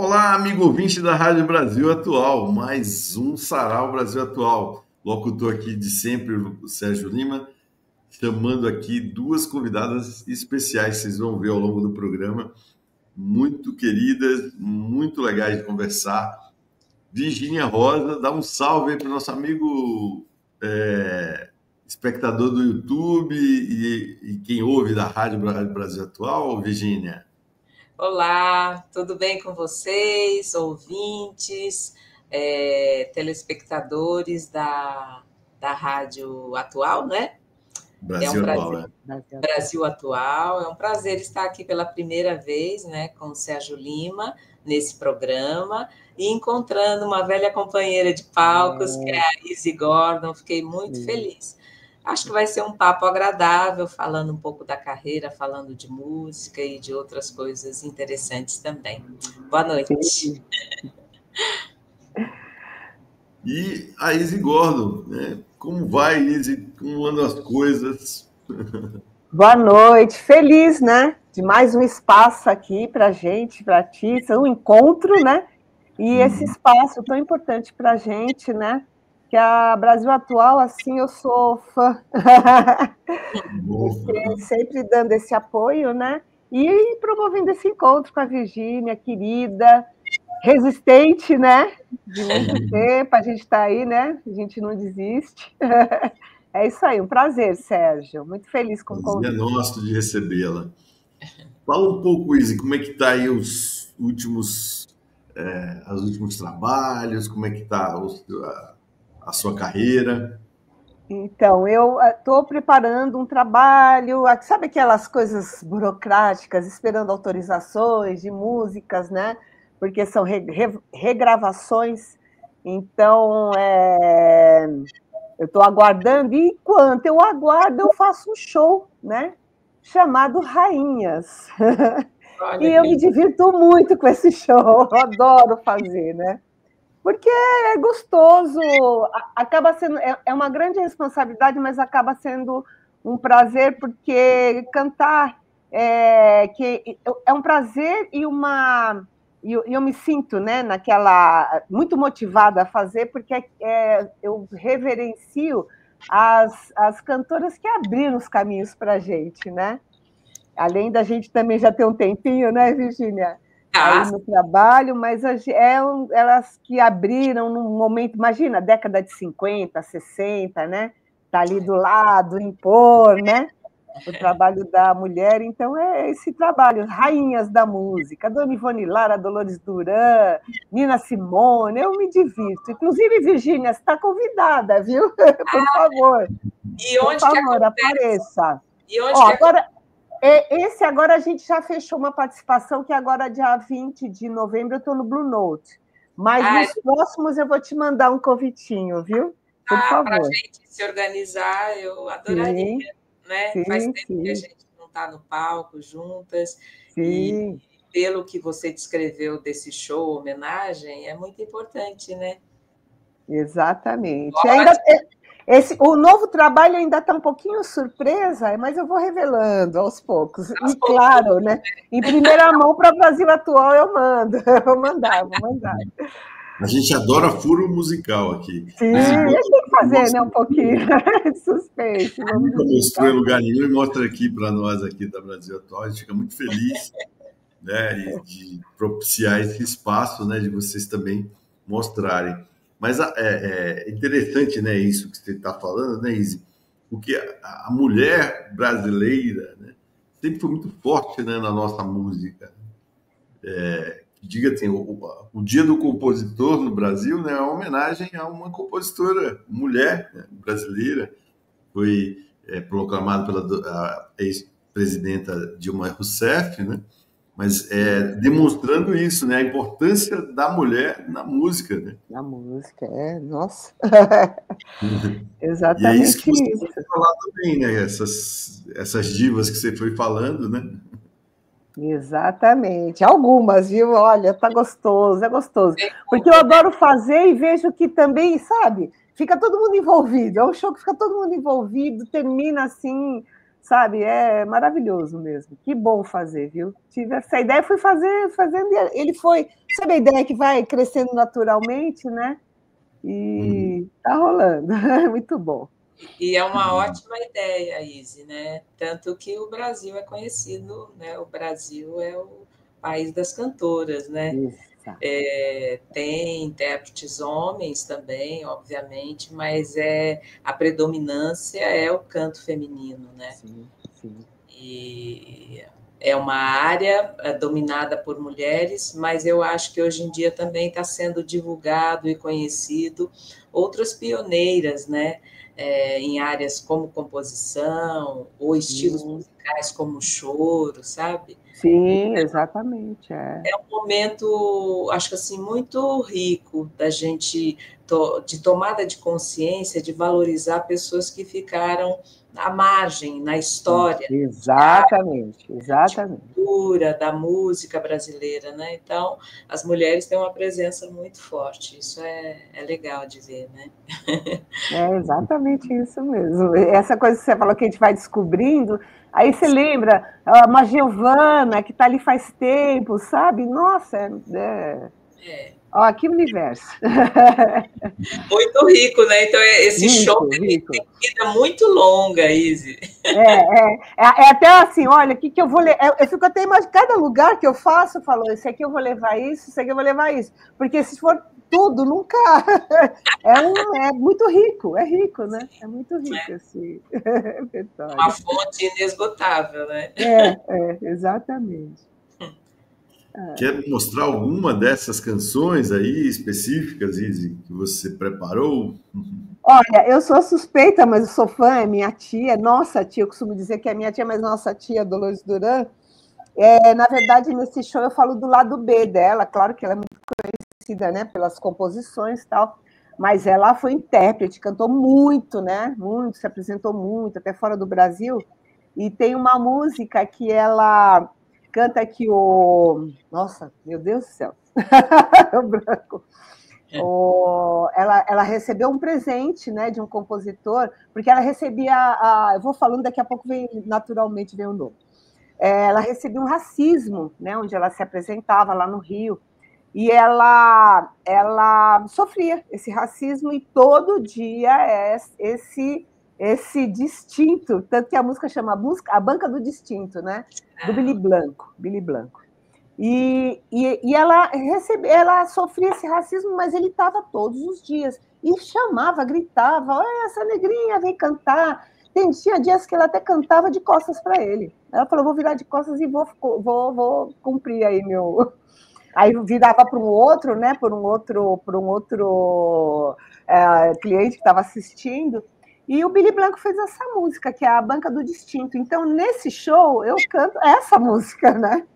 Olá, amigo ouvinte da Rádio Brasil Atual, mais um Sarau Brasil Atual. Locutor aqui de sempre, o Sérgio Lima, chamando aqui duas convidadas especiais, vocês vão ver ao longo do programa, muito queridas, muito legais de conversar. Virginia Rosa, dá um salve aí para o nosso amigo é, espectador do YouTube e, e, quem ouve da Rádio Brasil Atual, Virginia. Olá, tudo bem com vocês, ouvintes, é, telespectadores da, da Rádio Atual, né? Brasil é um prazer, Atual, né? Brasil Atual. É um prazer estar aqui pela primeira vez, né, com o Sérgio Lima, nesse programa, e encontrando uma velha companheira de palcos, é. que é a Izzy Gordon. Fiquei muito feliz. Acho que vai ser um papo agradável, falando um pouco da carreira, falando de música e de outras coisas interessantes também. Boa noite. E a Izzy Gordon, né? Como vai, Izzy? Como andam as coisas? Boa noite, feliz, né? De mais um espaço aqui para gente, para ti, um encontro, né? E esse uhum. espaço tão importante para a gente, né? Que a Brasil Atual, assim, eu sou fã. sempre dando esse apoio, né? E promovendo esse encontro com a Virgínia, querida, resistente, né? De muito tempo, a gente está aí, né? A gente não desiste. É isso aí, um prazer, Sérgio. Muito feliz com o convite. É nosso de recebê-la. Fala um pouco, Izzy, como é que está aí os últimos, é, os últimos trabalhos, como é que está a sua carreira? Então, eu estou preparando um trabalho, sabe aquelas coisas burocráticas, esperando autorizações de músicas, né? Porque são re, re, regravações. Então, é, eu estou aguardando, e enquanto eu aguardo, eu faço um show, né? Chamado Rainhas. Olha e eu me divirto muito com esse show, eu adoro fazer, né? Porque é gostoso, acaba sendo, é, é uma grande responsabilidade, mas acaba sendo um prazer, porque cantar é, que é um prazer e uma e eu, eu, me sinto né, naquela muito motivada a fazer, porque é, eu reverencio as, as cantoras que abriram os caminhos para gente, né? Além da gente também já ter um tempinho, né, Virginia? Ah. aí no trabalho, mas é um, elas que abriram num momento, imagina, década de 50, 60, né? Tá ali do lado, impor, né? O trabalho da mulher, então é esse trabalho, rainhas da música, Dona Ivone Lara, Dolores Duran, Nina Simone, eu me divirto. Inclusive, Virgínia, está convidada, viu? Por ah, favor. E onde Por favor, apareça. E onde Ó, agora, esse agora a gente já fechou uma participação, que agora, dia 20 de novembro, eu estou no Blue Note. Mas ah, nos próximos eu vou te mandar um convitinho, viu? Por ah, favor. Para a gente se organizar, eu adoraria. Sim, né? Sim, Faz tempo sim. que a gente não está no palco juntas. Sim. E pelo que você descreveu desse show, homenagem, é muito importante, né? Exatamente. Ainda, esse, o novo trabalho ainda está um pouquinho surpresa, mas eu vou revelando aos poucos. Aos e poucos. claro, né? Em primeira mão para o Brasil atual eu mando. Vou mandar, vou mandar. A gente adora furo musical aqui. Sim, a gente tem que fazer, né? Um pouquinho de suspense. Nunca mostrou em lugar nenhum e mostra aqui para nós aqui da Brasil Atual. A gente fica muito feliz né, de propiciar esse espaço, né? De vocês também mostrarem. Mas é, é interessante, né, isso que você está falando, né, Izzy? Porque a, a mulher brasileira né, sempre foi muito forte né, na nossa música. É, diga assim, o, o, Dia do Compositor no Brasil né, é uma homenagem a uma compositora mulher né, brasileira. Foi é, proclamado pela ex-presidenta Dilma Rousseff, né? Mas é, demonstrando isso, né? A importância da mulher na música, né? Na música, é, nossa. Exatamente e é isso que você isso. falar também, né? Essas, essas divas que você foi falando, né? Exatamente. Algumas, viu? Olha, tá gostoso, é gostoso. Porque eu adoro fazer e vejo que também, sabe, fica todo mundo envolvido. É um show que fica todo mundo envolvido, termina assim, sabe? É maravilhoso mesmo. Que bom fazer, viu? Tive essa ideia, fui fazer, fazendo. Ele foi, sabe a ideia que vai crescendo naturalmente, né? E uhum. tá rolando. Muito bom. E é uma ótima ideia, Izzy, né? Tanto que o Brasil é conhecido, né? O Brasil é o país das cantoras, né? É, tem intérpretes homens também, obviamente, mas é a predominância é o canto feminino, né? Sim, sim. E é uma área é, dominada por mulheres, mas eu acho que hoje em dia também está sendo divulgado e conhecido outras pioneiras, né? É, em áreas como composição ou estilos Sim. musicais como choro, sabe? Sim, exatamente. É. é um momento, acho que assim, muito rico da gente to, de tomada de consciência, de valorizar pessoas que ficaram à margem na história. Exatamente, exatamente. Da cultura, da música brasileira, né? Então, as mulheres têm uma presença muito forte, isso é, é legal de ver, né? É exatamente isso mesmo. Essa coisa que você falou que a gente vai descobrindo, aí você lembra, a Giovana, que está ali faz tempo, sabe? Nossa, é, é... é. Ó, que universo. Muito rico, né? Então, esse rico, show rico. tem vida muito longa, Izzy. É, é, é, é, até assim, olha, o que, que eu vou? Eu, eu fico até imaginando, cada lugar que eu faço, eu falo, esse aqui eu vou levar isso, esse aqui eu vou levar isso. Porque se for tudo, nunca. É, um, é muito rico, é rico, né? É muito rico é. esse Uma fonte inesgotável, né? É, é, exatamente. Quer mostrar alguma dessas canções aí específicas, Izzy, que você preparou? Olha, eu sou suspeita, mas eu sou fã, é minha tia, nossa tia, eu costumo dizer que é minha tia, mas nossa tia, Dolores Duran. É, na verdade, nesse show eu falo do lado B dela, claro que ela é muito conhecida, né, pelas composições e tal, mas ela foi intérprete, cantou muito, né, muito, se apresentou muito, até fora do Brasil, e tem uma música que ela canta aqui o. Nossa, meu Deus do céu! o branco. É. O... Ela, ela recebeu um presente né, de um compositor, porque ela recebia. A... Eu vou falando, daqui a pouco vem naturalmente vem o nome. É, ela recebia um racismo, né, onde ela se apresentava lá no Rio, e ela, ela sofria esse racismo, e todo dia é esse esse distinto, tanto que a música chama a, a Banca do Distinto, né? Do Billy Blanco, Billy Blanco. E, e, e ela recebe, ela sofria esse racismo, mas ele estava todos os dias e chamava, gritava, olha essa negrinha vem cantar. Tem, tinha dias que ela até cantava de costas para ele. Ela falou, vou virar de costas e vou, vou, vou cumprir aí meu. Aí virava para um outro, né? Por um outro, por um outro é, cliente que estava assistindo. E o Billy Blanco fez essa música, que é a Banca do Distinto. Então, nesse show, eu canto essa música, né?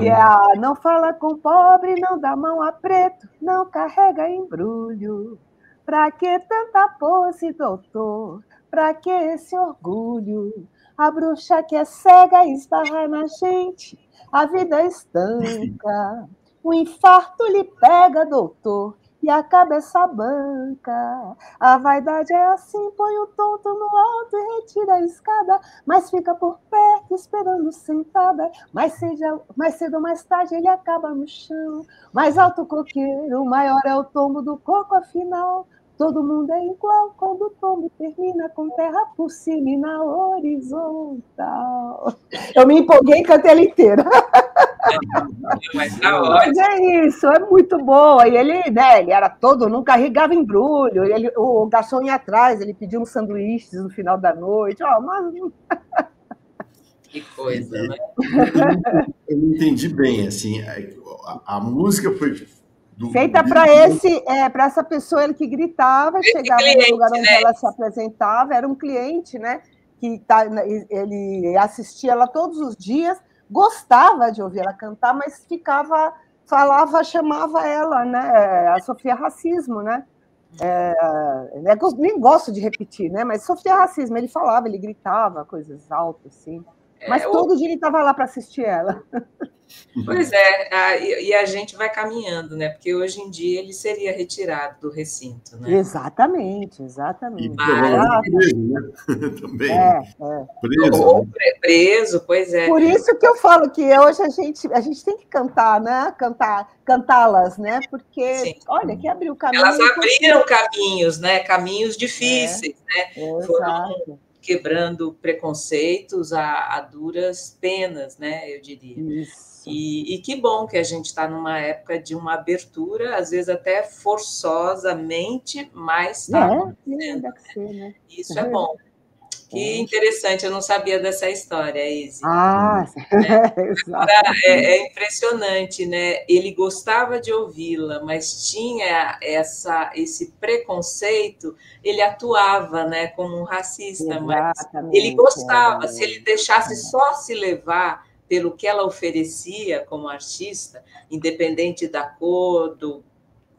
E é a Não fala com pobre, não dá mão a preto, não carrega embrulho. Pra que tanta pose, doutor? Pra que esse orgulho? A bruxa que é cega esbarra na gente, a vida estanca. O infarto lhe pega, doutor, e acaba essa banca. A vaidade é assim, põe o tonto no alto e retira a escada, mas fica por perto esperando sentada. Mais, seja, mais cedo ou mais tarde ele acaba no chão. Mais alto o coqueiro, maior é o tombo do coco afinal. Todo mundo é igual quando o tombo termina com terra por cima e na horizontal. Eu me empolguei e cantei ela inteira. Mas tá ótimo. é isso, é muito boa. E ele, né, ele era todo, não carregava embrulho. Ele, o garçom ia atrás, ele pediu uns sanduíches no final da noite. Ó, mas... Que coisa, né? Eu não entendi bem, assim, a, a música foi do, Feita para esse, é, para essa pessoa ele que gritava, esse chegava cliente, no lugar onde né? ela se apresentava, era um cliente, né? Que tá, ele assistia ela todos os dias, gostava de ouvir ela cantar, mas ficava, falava, chamava ela, né? A sofria racismo, né? É, é nem gosto de repetir, né? Mas sofria racismo, ele falava, ele gritava coisas altas, assim. Mas é, todo dia ele estava lá para assistir ela. Pois é, a, e, a gente vai caminhando, né? Porque hoje em dia ele seria retirado do recinto, né? Exatamente, exatamente. E Mas, preso, né? Também. É, é. Preso. Ou preso, pois é. Por isso que eu falo que hoje a gente, a gente tem que cantar, né? Cantar, cantá-las, né? Porque, Sim. olha, que abriu caminho. Elas abriram caminhos, né? Caminhos difíceis, é. né? Exato. Foram quebrando preconceitos a, a, duras penas, né? Eu diria. Isso. E, e que bom que a gente está numa época de uma abertura, às vezes até forçosamente, mas está é, acontecendo. Né? Isso é bom. Que interessante, eu não sabia dessa história, Izzy. Ah, é, é, é, impressionante, né? Ele gostava de ouvi-la, mas tinha essa, esse preconceito, ele atuava né, como um racista, Exatamente, mas ele gostava, é. se ele deixasse só se levar pelo que ela oferecia como artista, independente da cor, do,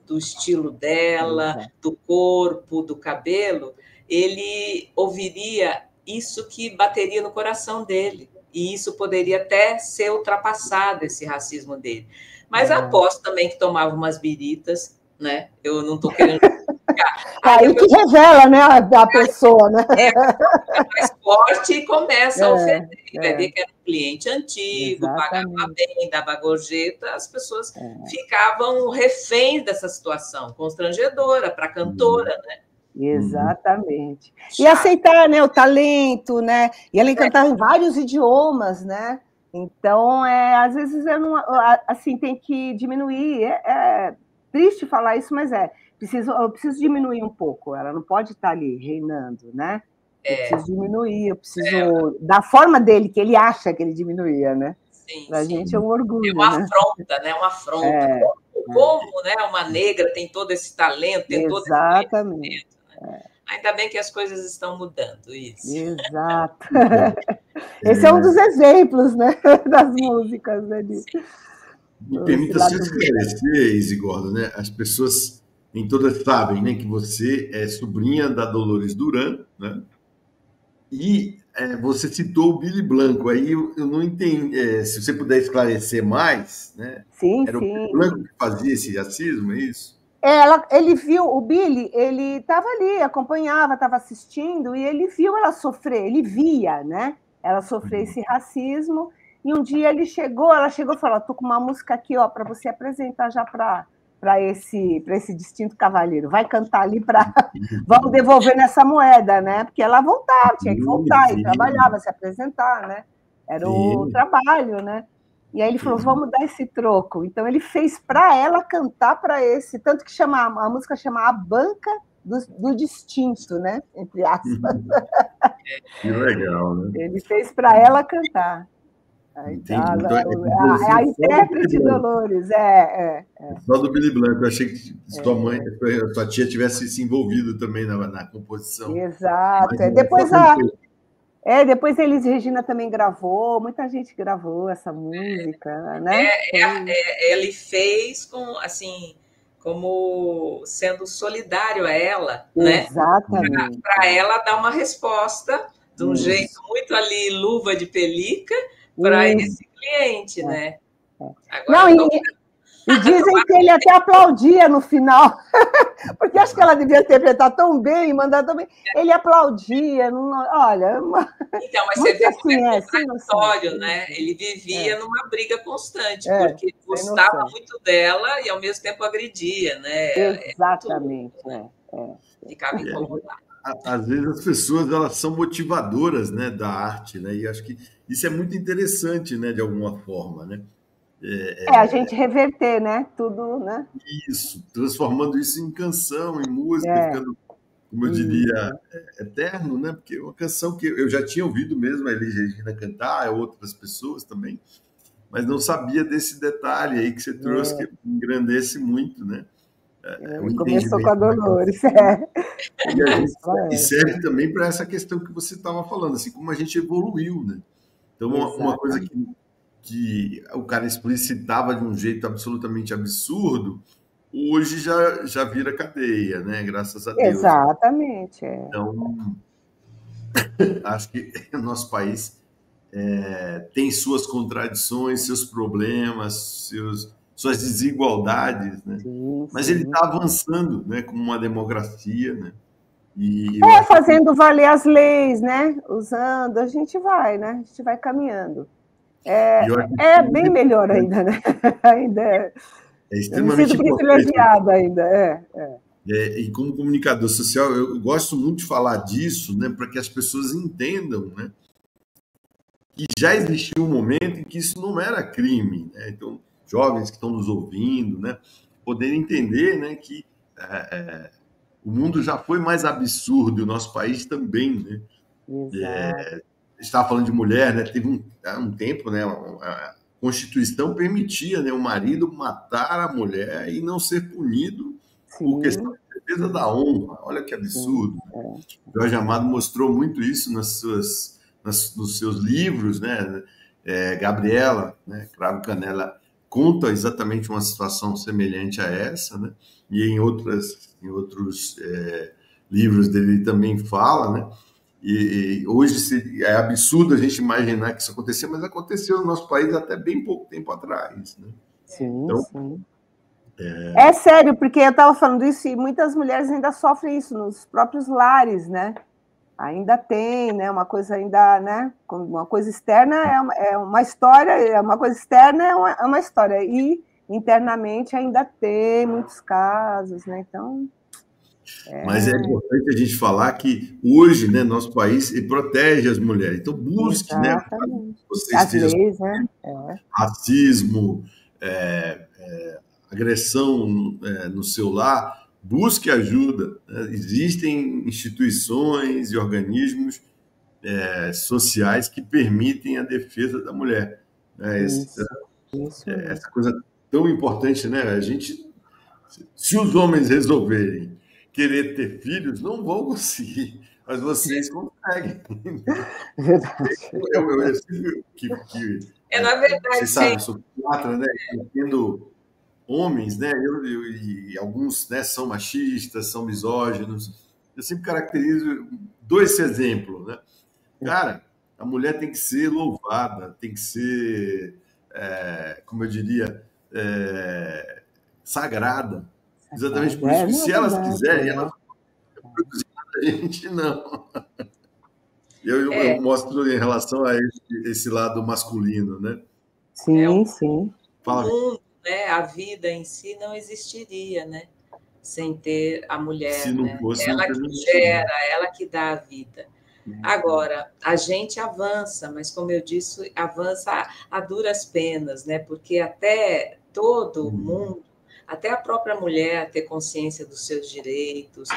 do estilo dela, do corpo, do cabelo, ele ouviria isso que bateria no coração dele. E isso poderia até ser ultrapassado, esse racismo dele. Mas é. aposto também que tomava umas biritas, né? Eu não estou querendo. Aí, Aí que revela, né, a, pessoa, né? É, é mais forte e começa é, a oferecer. É. Vai ver que era um cliente antigo, Exatamente. pagava bem, dava gorjeta, as pessoas é. ficavam reféns dessa situação, constrangedora para a cantora, né? Exatamente. E aceitar, né, o talento, né? E ela cantar em vários idiomas, né? Então, é, às vezes eu não, assim, tem que diminuir. É, é triste falar isso, mas é. Preciso, eu preciso diminuir um pouco. Ela não pode estar ali reinando, né? Eu é. preciso diminuir, eu preciso é. da forma dele que ele acha que ele diminuía, né? Sim, Pra sim. gente é um orgulho. É uma né? afronta, né? Uma afronta. É, como, né? Uma negra tem todo esse talento, tem Exatamente. todo esse Ainda bem que as coisas estão mudando, isso. Exato. Esse é um dos exemplos, né, das músicas, né, de, Me permita se esclarecer, Isigordo, né? As pessoas em todas sabem, né, que você é sobrinha da Dolores Duran, né? E é, você citou o Billy Blanco, aí eu, eu não entendi. É, se você puder esclarecer mais, né? Sim, Era sim. o Billy Blanco que fazia esse racismo, é isso? Ela, ele viu, o Billy, ele estava ali, acompanhava, estava assistindo, e ele viu ela sofrer, ele via, né? Ela sofrer esse racismo, e um dia ele chegou, ela chegou e falou: tô com uma música aqui, ó, para você apresentar já para para esse esse distinto cavalheiro. Vai cantar ali para vamos devolver nessa moeda, né? Porque ela voltava, tinha que voltar e trabalhava, se apresentar, né? Era o trabalho, né? E aí ele falou: vamos dar esse troco. Então ele fez para ela cantar para esse, tanto que chama, a música chama A Banca do, do Distinto, né? Entre aspas. Que legal, né? Ele fez para ela cantar. Tá, então, é, a, a intérprete Dolores, é, é, é, Só do Billy Blanco, eu achei que sua é. mãe, sua tia tivesse se envolvido também na, na composição. Exato. Mas, Depois a, é, depois Elis Regina também gravou, muita gente gravou essa música, né? É, é, é, ele fez com, assim, como sendo solidário a ela, né? Exatamente. Para ela dar uma resposta de um Isso. jeito muito ali, luva de pelica, para esse cliente, é. né? É. Agora, Não, e, e dizem que ele até aplaudia no final, porque acho que ela devia interpretar tão bem, mandar tão bem. Ele aplaudia, não, olha. Uma... Então, mas você vê assim, é, contraditório, né? Ele vivia é. numa briga constante, é, porque gostava muito dela e ao mesmo tempo agredia, né? É Exatamente, é, é. Ficava incomodado. Às vezes as pessoas elas são motivadoras, né, da arte, né? E acho que isso é muito interessante, né, de alguma forma, né? É, é, a gente reverter, né? Tudo, né? Isso, transformando isso em canção, em música, é. ficando, como eu diria, é, eterno, né? Porque é uma canção que eu já tinha ouvido mesmo a Elis Regina cantar, outras pessoas também, mas não sabia desse detalhe aí que você trouxe, é. que engrandece muito, né? É, começou com a Dolores, é. E, gente, e serve também para essa questão que você estava falando, assim, como a gente evoluiu, né? Então, uma, uma coisa que que o cara explicitava de um jeito absolutamente absurdo, hoje já, já vira cadeia, né? Graças a Deus. Exatamente. É. Então, acho que o nosso país é, tem suas contradições, seus problemas, seus, suas desigualdades, né? Sim, Mas ele está avançando, né? Como uma democracia, né? E é, fazendo que... valer as leis, né? Usando, a gente vai, né? A gente vai caminhando. É, é bem melhor ainda, né? ainda é, é extremamente privilegiado ainda, é, é. É, e como comunicador social, eu gosto muito de falar disso, né, para que as pessoas entendam, né, que já existiu um momento em que isso não era crime, né? Então, jovens que estão nos ouvindo, né, poderem entender, né, que é, é, o mundo já foi mais absurdo, o nosso país também, né? É, estava falando de mulher, né? Teve um, um tempo, né? A Constituição permitia, né, o marido matar a mulher e não ser punido Sim. por questão de defesa da honra. Olha que absurdo. Sim, é. Jorge Amado mostrou muito isso nas suas, nas, nos seus livros, né? É, Gabriela, né, Cravo Canela, conta exatamente uma situação semelhante a essa, né? E em outras, em outros é, livros dele também fala, né? E, e hoje é absurdo a gente imaginar que isso acontecia, mas aconteceu no nosso país até bem pouco tempo atrás, né? Sim, então, sim. É... é sério, porque eu estava falando isso e muitas mulheres ainda sofrem isso nos próprios lares, né? Ainda tem, né? Uma coisa ainda, né? Uma coisa externa é uma, é uma história, é uma coisa externa é uma, é uma história e internamente ainda tem muitos casos, né? Então é. Mas é importante a gente falar que hoje, né, nosso país protege as mulheres. Então, busque, né, Exatamente. né? Você esteja leis, né? É. racismo, é, é, agressão é, no seu lar, busque ajuda. Né? Existem instituições e organismos é, sociais que permitem a defesa da mulher. Né? Isso, essa, isso. É, essa coisa tão importante, né? A gente, se os homens resolverem querer ter filhos, não vão conseguir, mas vocês conseguem. Verdade. Eu, eu, eu, que, que, é, na verdade, você sabe, sou psiquiatra, né? Entendo homens, né? Eu, eu, e alguns né, são machistas, são misóginos. Eu sempre caracterizo, dou esse exemplo, né? Cara, a mulher tem que ser louvada, tem que ser, é, como eu diria, é, sagrada. Exatamente por isso. É, se elas quiserem, elas não produzir nada a gente, não. Eu, eu, é. eu, mostro em relação a esse, esse, lado masculino, né? Sim, é, sim. Fala. Né, a vida em si não existiria, né? Sem ter a mulher, né? Ela que gera, ela que dá a vida. Uhum. Agora, a gente avança, mas como eu disse, avança a, a duras penas, né? Porque até todo uhum. mundo, até a própria mulher ter consciência dos seus direitos,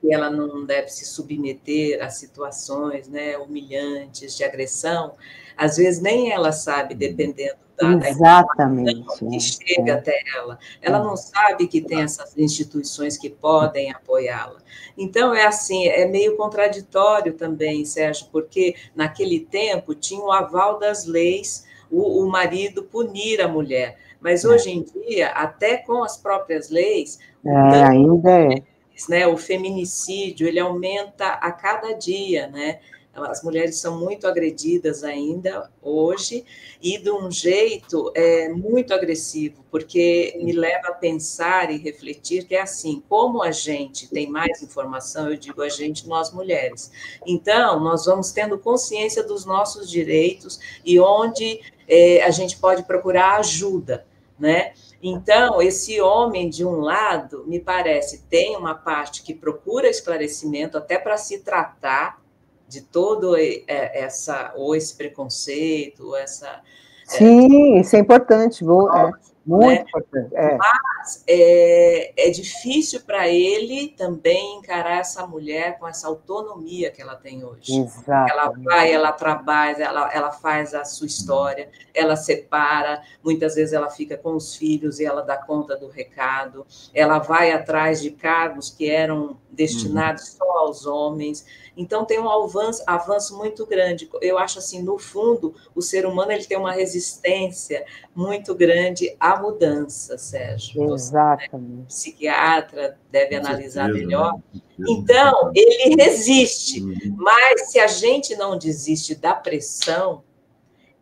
que ela não deve se submeter a situações né, humilhantes de agressão, às vezes nem ela sabe, uhum. dependendo da, Exatamente. Da que chega é. até ela. Ela é. não sabe que tem essas instituições que podem apoiá-la. Então, é assim, é meio contraditório também, Sérgio, porque naquele tempo tinha o aval das leis o, o marido punir a mulher. Mas é. hoje em dia, até com as próprias leis, é, ainda é. Né, o feminicídio ele aumenta a cada dia, né? As mulheres são muito agredidas ainda hoje e de um jeito é, muito agressivo, porque me leva a pensar e refletir que é assim: como a gente tem mais informação, eu digo a gente, nós mulheres. Então, nós vamos tendo consciência dos nossos direitos e onde é, a gente pode procurar ajuda, né? Então, esse homem, de um lado, me parece, tem uma parte que procura esclarecimento até para se tratar de todo essa ou esse preconceito, essa é, Sim, é, isso é importante, vou, é, muito né? importante. É. Mas é, é difícil para ele também encarar essa mulher com essa autonomia que ela tem hoje. Exato. Ela vai, ela trabalha, ela, ela faz a sua história, ela separa, muitas vezes ela fica com os filhos e ela dá conta do recado, ela vai atrás de cargos que eram destinados uhum. só aos homens. Então tem um avanço, avanço muito grande. Eu acho assim, no fundo, o ser humano ele tem uma resistência muito grande à mudança, Sérgio. Exatamente. Você, né, psiquiatra deve analisar certeza, melhor. Né? Então, ele resiste, uhum. mas se a gente não desiste da pressão,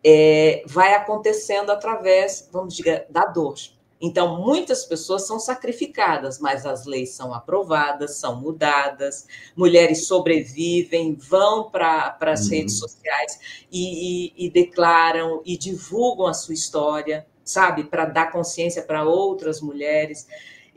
é, vai acontecendo através, vamos dizer, da dor. Então, muitas pessoas são sacrificadas, mas as leis são aprovadas, são mudadas, mulheres sobrevivem, vão para as uhum. redes sociais e, e, e declaram e divulgam a sua história, sabe, para dar consciência para outras mulheres.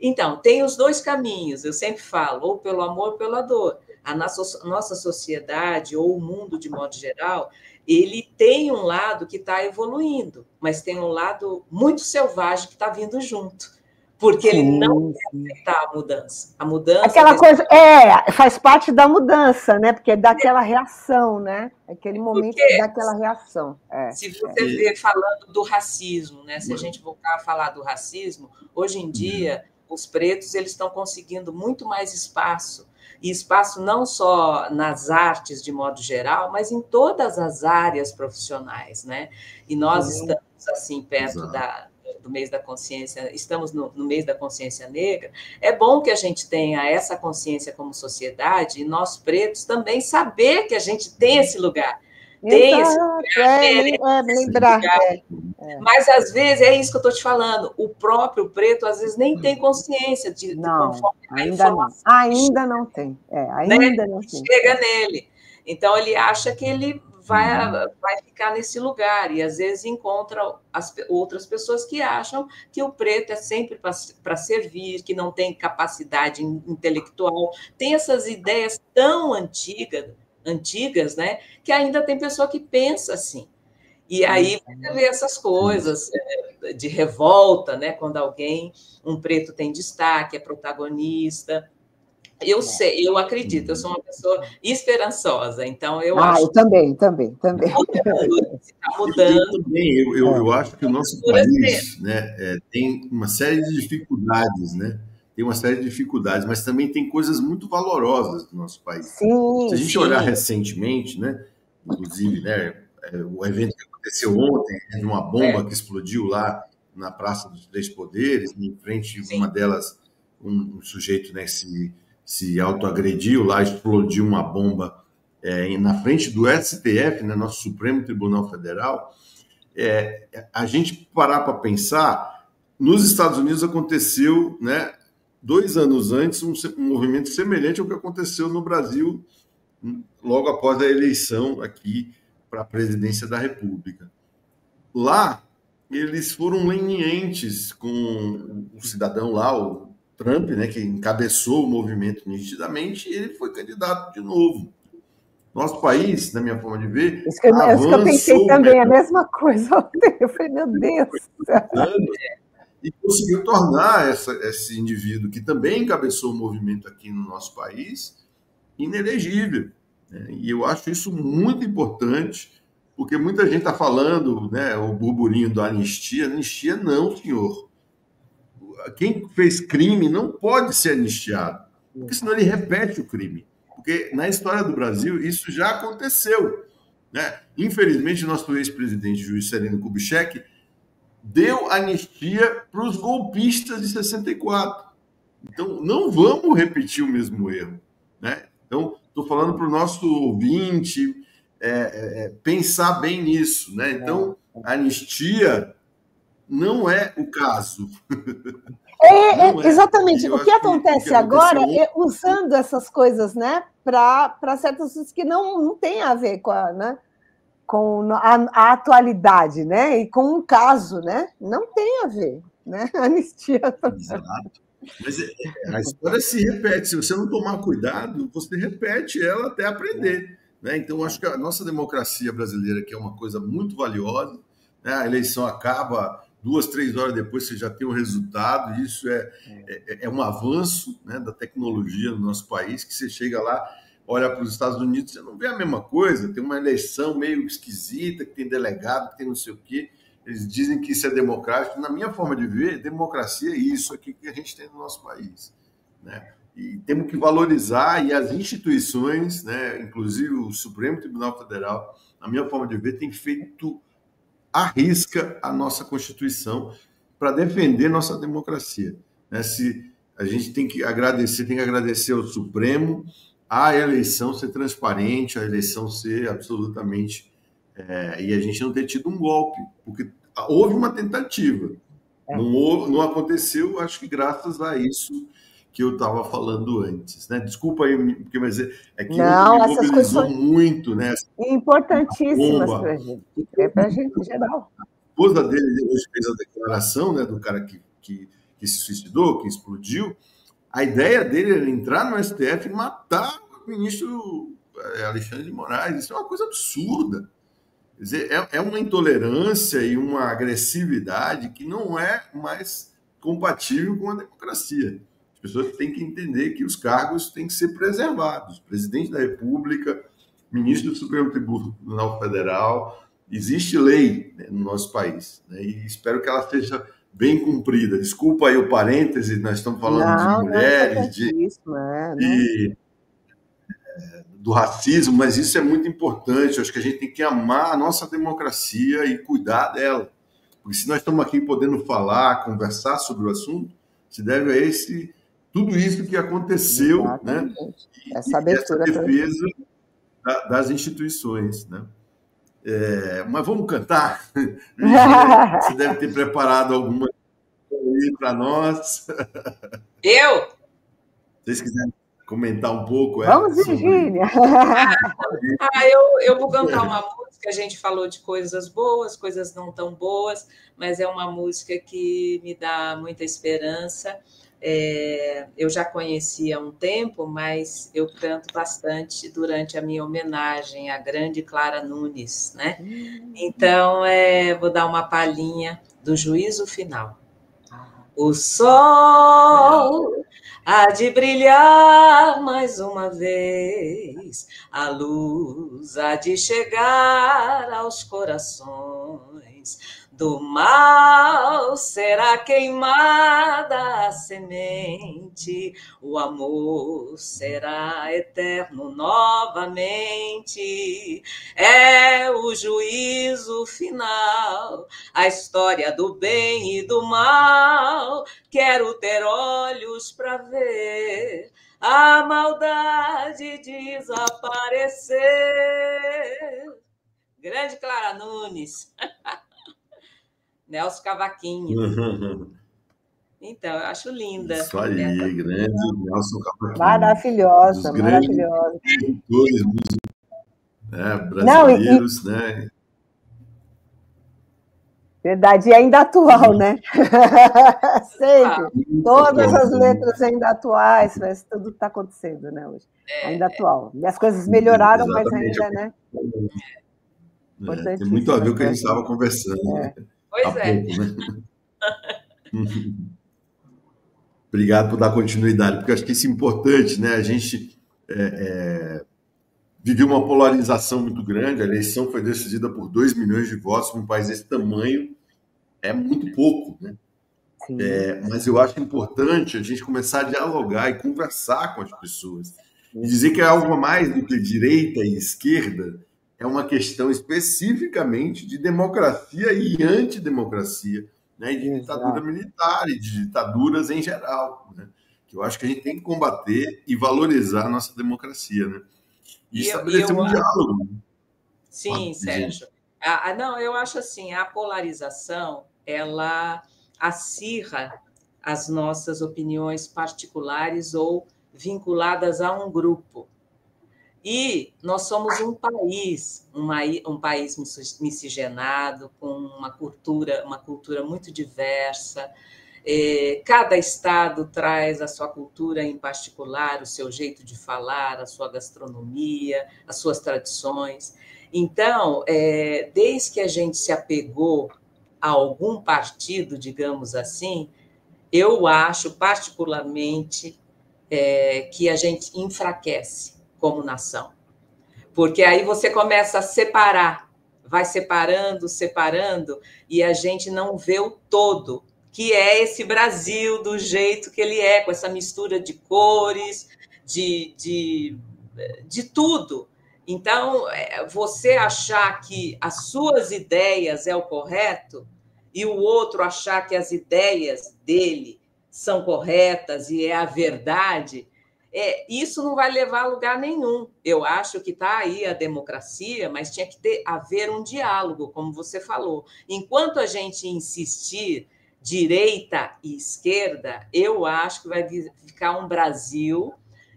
Então, tem os dois caminhos, eu sempre falo, ou pelo amor ou pela dor. A nossa, nossa sociedade, ou o mundo de modo geral, ele tem um lado que está evoluindo, mas tem um lado muito selvagem que está vindo junto. Porque sim, ele não quer aceitar a mudança. A mudança. Aquela coisa, é, faz parte da mudança, né? Porque é daquela reação, né? Aquele momento Porque, daquela reação. É, se você é. vê falando do racismo, né? Se a gente voltar a falar do racismo, hoje em dia, os pretos eles estão conseguindo muito mais espaço e espaço não só nas artes de modo geral, mas em todas as áreas profissionais, né? E nós Sim. estamos assim perto da, do mês da consciência, estamos no, no, mês da consciência negra. É bom que a gente tenha essa consciência como sociedade e nós pretos também saber que a gente tem esse lugar tem esse lugar, é, é, lembrar. É, é, Mas às vezes é isso que eu estou te falando. O próprio preto às vezes nem tem consciência de, não, de ainda não. Ainda não tem. É, né? ainda né? não tem. Chega nele. Então ele acha que ele vai, uhum. vai ficar nesse lugar e às vezes encontra as outras pessoas que acham que o preto é sempre para servir, que não tem capacidade intelectual, tem essas ideias tão antigas antigas, né? Que ainda tem pessoa que pensa assim. E aí você vê essas coisas é, de revolta, né? Quando alguém, um preto tem destaque, é protagonista. Eu sei, eu acredito, eu sou uma pessoa esperançosa, então eu ah, acho. eu também, também, também. Está mudando. também, eu, eu, eu, acho que o nosso país né, é, tem uma série de dificuldades, né? Tem uma série de dificuldades, mas também tem coisas muito valorosas no nosso país. Sim, Se a gente sim. olhar recentemente, né, inclusive, né, é, o evento que aconteceu ontem, de uma bomba é. que explodiu lá na Praça dos Três Poderes, em frente a uma delas, um, um, sujeito né, se, se autoagrediu lá, explodiu uma bomba é, na frente do STF, né, nosso Supremo Tribunal Federal. É, a gente parar para pensar, nos Estados Unidos aconteceu né, dois anos antes, um, um movimento semelhante ao que aconteceu no Brasil logo após a eleição aqui para a presidência da República. Lá, eles foram lenientes com o cidadão lá, o Trump, né, que encabeçou o movimento nitidamente, e ele foi candidato de novo. Nosso país, na minha forma de ver. Isso que, eu, isso que eu pensei também, a mesma coisa. Eu falei, meu Deus e conseguiu tornar essa, esse indivíduo, que também encabeçou o movimento aqui no nosso país, inelegível. Né? E eu acho isso muito importante, porque muita gente está falando, né, o burburinho da anistia. Anistia não, senhor. Quem fez crime não pode ser anistiado, porque senão ele repete o crime. Porque na história do Brasil isso já aconteceu. Né? Infelizmente, nosso ex-presidente Juiz Sereno Kubitschek deu anistia para os golpistas de 64. Então, não vamos repetir o mesmo erro. Né? Então, estou falando para o nosso ouvinte é, é, é, pensar bem nisso. Né? Então, anistia não é o caso. É, é, exatamente. O que acontece que agora é usando essas coisas né, para certas coisas que não, não tem a ver com a. Né? Com a, a, atualidade, né? E com um caso, né? Não tem a ver, né? Anistia. Exato. Mas é, é, a história se repete. Se você não tomar cuidado, você repete ela até aprender. Né? Então, acho que a nossa democracia brasileira, que é uma coisa muito valiosa, né? a eleição acaba duas, três horas depois, você já tem o resultado. Isso é, é, é um avanço né, da tecnologia no nosso país, que você chega lá olha para os Estados Unidos, você não vê a mesma coisa. Tem uma eleição meio esquisita, que tem delegado, que tem não sei o quê. Eles dizem que isso é democrático. Na minha forma de ver, democracia é isso aqui que a gente tem no nosso país. Né? E temos que valorizar, e as instituições, né, inclusive o Supremo Tribunal Federal, na minha forma de ver, tem feito a risca a nossa Constituição para defender nossa democracia. Né? Se a gente tem que agradecer, tem que agradecer ao Supremo, a eleição ser transparente, a eleição ser absolutamente é, e a gente não ter tido um golpe, porque houve uma tentativa. É. Não, não aconteceu, acho que graças a isso que eu estava falando antes, né? Desculpa aí, porque mas é, é que não, essas coisas são muito, né? Importantíssimas para a gente, é para a gente em geral. A esposa dele hoje fez a declaração, né, do cara que, que, que se suicidou, que explodiu. A ideia dele era entrar no STF e matar o ministro eh, Alexandre de Moraes. Isso é uma coisa absurda. Quer dizer, é, é uma intolerância e uma agressividade que não é mais compatível com a democracia. As pessoas têm que entender que os cargos têm que ser preservados. Presidente da República, ministro do Supremo Tribunal Federal, existe lei né, no nosso país. Né, e espero que ela seja bem cumprida. Desculpa aí o parêntese, nós estamos falando não, de mulheres, é de, é, de, é, do racismo, mas isso é muito importante. Eu acho que a gente tem que amar a nossa democracia e cuidar dela. Porque se nós estamos aqui podendo falar, conversar sobre o assunto, se deve a esse tudo isso que aconteceu, né? Essa abertura essa defesa da, das instituições, né? É, mas vamos cantar. Você deve ter preparado alguma coisa para nós. Eu? Se vocês quiserem comentar um pouco. É, vamos, é, Virgínia! Ah, eu, eu vou cantar uma música. A gente falou de coisas boas, coisas não tão boas, mas é uma música que me dá muita esperança é, eu já conhecia há um tempo, mas eu canto bastante durante a minha homenagem à grande Clara Nunes, né? Hum. Então, é, vou dar uma palhinha do juízo final. O sol há de brilhar mais uma vez, a luz há de chegar aos corações do mal será queimada a semente, o amor será eterno novamente. É o juízo final, a história do bem e do mal. Quero ter olhos para ver a maldade desaparecer. Grande Clara Nunes. Nelson Cavaquinho. Então, eu acho linda. Isso aí, essa grande Nelson Cavaquinho. Maravilhosa, maravilhosa. Né, brasileiros, Não, e... né? Verdade, e ainda atual, né? Sempre. Ah, Todas as letras ainda atuais, mas tudo está acontecendo, né, hoje. É, ainda atual. E as coisas melhoraram, mas ainda, né? É, tem muito a ver com o que a gente estava conversando. É. Né? Pois é. Pouco, né? Obrigado por dar continuidade, porque acho que isso é importante, né? A gente é, é, viveu uma polarização muito grande, a eleição foi decidida por 2 milhões de votos num país desse tamanho, é muito pouco, né? É, mas eu acho importante a gente começar a dialogar e conversar com as pessoas. E dizer que é algo mais do que direita e esquerda, é uma questão especificamente de democracia e antidemocracia, né? de ditadura militar e de ditaduras em geral. Né? Que eu acho que a gente tem que combater e valorizar a nossa democracia. Né? E, e estabelecer eu, um diálogo. Né? Sim, ah, Sérgio. Ah, não, eu acho assim, a polarização, ela acirra as nossas opiniões particulares ou vinculadas a um grupo. E nós somos um país, uma, um país miscigenado, com uma cultura, uma cultura muito diversa. É, cada estado traz a sua cultura em particular, o seu jeito de falar, a sua gastronomia, as suas tradições. Então, é, desde que a gente se apegou a algum partido, digamos assim, eu acho particularmente é, que a gente enfraquece como nação. Porque aí você começa a separar, vai separando, separando, e a gente não vê o todo, que é esse Brasil do jeito que ele é, com essa mistura de cores, de, de, de tudo. Então, é, você achar que as suas ideias é o correto e o outro achar que as ideias dele são corretas e é a verdade, é, isso não vai levar a lugar nenhum. Eu acho que está aí a democracia, mas tinha que ter, haver um diálogo, como você falou. Enquanto a gente insistir direita e esquerda, eu acho que vai ficar um Brasil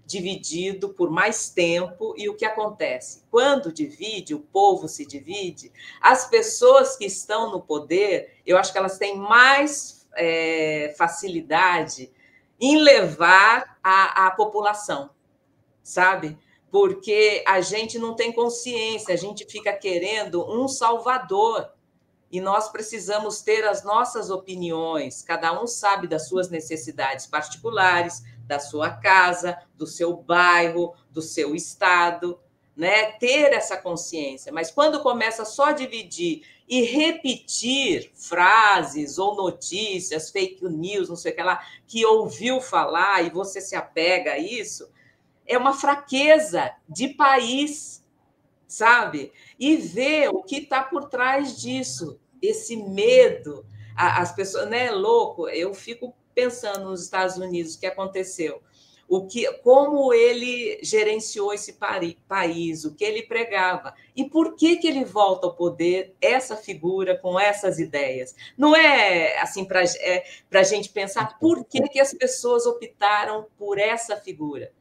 dividido por mais tempo. E o que acontece? Quando divide, o povo se divide, as pessoas que estão no poder, eu acho que elas têm mais é, facilidade em levar a, a população, sabe? Porque a gente não tem consciência, a gente fica querendo um salvador e nós precisamos ter as nossas opiniões. Cada um sabe das suas necessidades particulares, da sua casa, do seu bairro, do seu estado, né? Ter essa consciência. Mas quando começa só a dividir e repetir frases ou notícias, fake news, não sei o que lá, que ouviu falar e você se apega a isso, é uma fraqueza de país, sabe? E ver o que está por trás disso, esse medo. As pessoas, né, louco, eu fico pensando nos Estados Unidos, o que aconteceu o que, como ele gerenciou esse país, o que ele pregava e por que que ele volta ao poder essa figura com essas ideias. Não é assim para é, a gente pensar por que que as pessoas optaram por essa figura.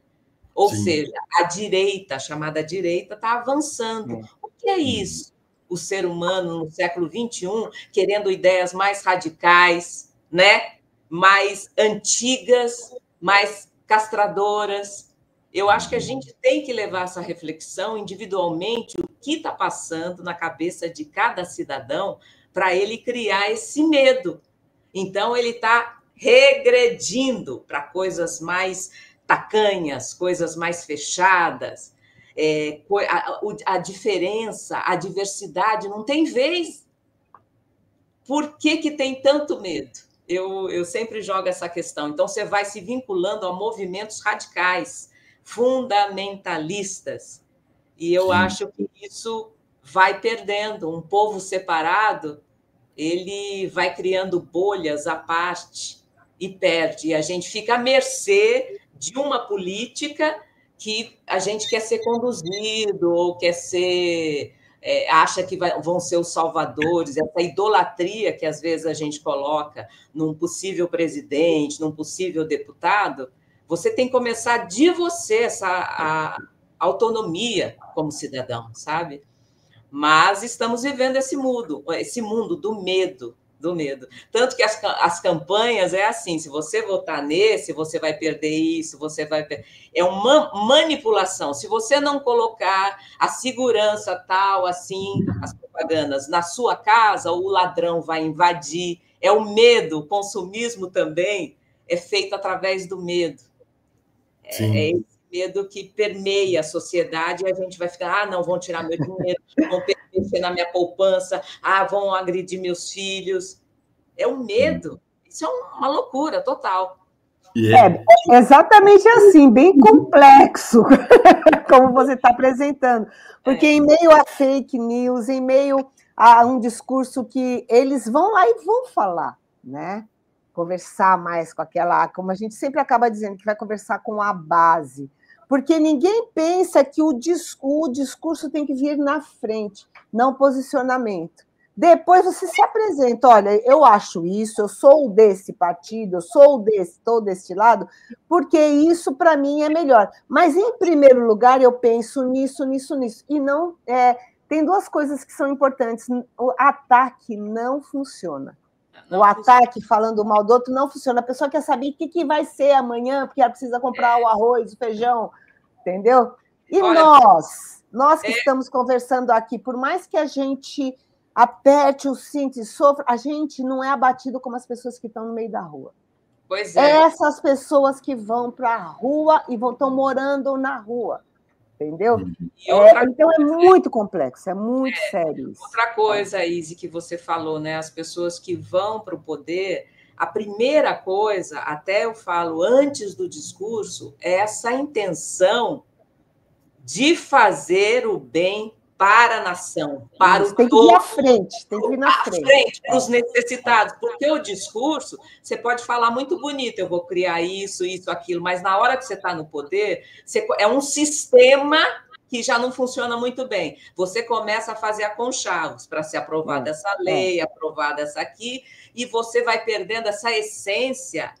Ou Sim. seja, a direita, a chamada direita, está avançando. O que é isso? O ser humano no século XXI querendo ideias mais radicais, né? mais antigas, mais castradoras. Eu acho que a gente tem que levar essa reflexão individualmente, o que está passando na cabeça de cada cidadão, para ele criar esse medo. Então, ele está regredindo para coisas mais tacanhas, coisas mais fechadas. É, a, a, diferença, a diversidade não tem vez. Por que, que tem tanto medo? Eu, eu sempre jogo essa questão. Então, você vai se vinculando a movimentos radicais, fundamentalistas. E eu Sim. acho que isso vai perdendo. Um povo separado, ele vai criando bolhas à parte e perde. E a gente fica à mercê de uma política que a gente quer ser conduzido ou quer ser é, acha que vai, vão ser os salvadores, essa idolatria que às vezes a gente coloca num possível presidente, num possível deputado, você tem que começar de você essa a, autonomia como cidadão, sabe? Mas estamos vivendo esse mundo, esse mundo do medo, do medo. Tanto que as, as campanhas é assim: se você votar nesse, você vai perder isso, você vai. É uma manipulação. Se você não colocar a segurança tal, assim, as propagandas na sua casa, o ladrão vai invadir. É o medo, o consumismo também é feito através do medo. É, é esse medo que permeia a sociedade e a gente vai ficar, ah, não, vão tirar meu dinheiro, vão mexer na minha poupança, ah, vão agredir meus filhos. É um medo. Isso é uma loucura total. Yeah. É, é exatamente assim, bem complexo, como você está apresentando. Porque é. em meio a fake news, em meio a um discurso que eles vão lá e vão falar, né? Conversar mais com aquela, como a gente sempre acaba dizendo, que vai conversar com a base porque ninguém pensa que o, discurso, o discurso tem que vir na frente, não posicionamento. Depois você se apresenta, olha, eu acho isso, eu sou desse partido, eu sou desse, estou desse lado, porque isso para mim é melhor. Mas em primeiro lugar eu penso nisso, nisso, nisso. E não é, tem duas coisas que são importantes. O ataque não funciona. Não o ataque falando mal do outro não funciona. A pessoa quer saber o que, que vai ser amanhã, porque ela precisa comprar é. o arroz, o feijão, entendeu? E Olha, nós, nós que é... estamos conversando aqui, por mais que a gente aperte o cinto e sofra, a gente não é abatido como as pessoas que estão no meio da rua. Pois é. Essas pessoas que vão para a rua e estão morando na rua. Entendeu? É, então é muito complexo, é muito é, sério isso. Outra coisa, Izzy, que você falou, né? As pessoas que vão para o poder, a primeira coisa, até eu falo antes do discurso, é essa intenção de fazer o bem para a nação, para o tem todo. Tem que ir à frente, tem que ir na frente. frente para os necessitados, porque o discurso, você pode falar muito bonito, eu vou criar isso, isso, aquilo, mas na hora que você está no poder, você, é um sistema que já não funciona muito bem. Você começa a fazer aconchavos para ser aprovada essa é. lei, aprovada essa aqui, e você vai perdendo essa essência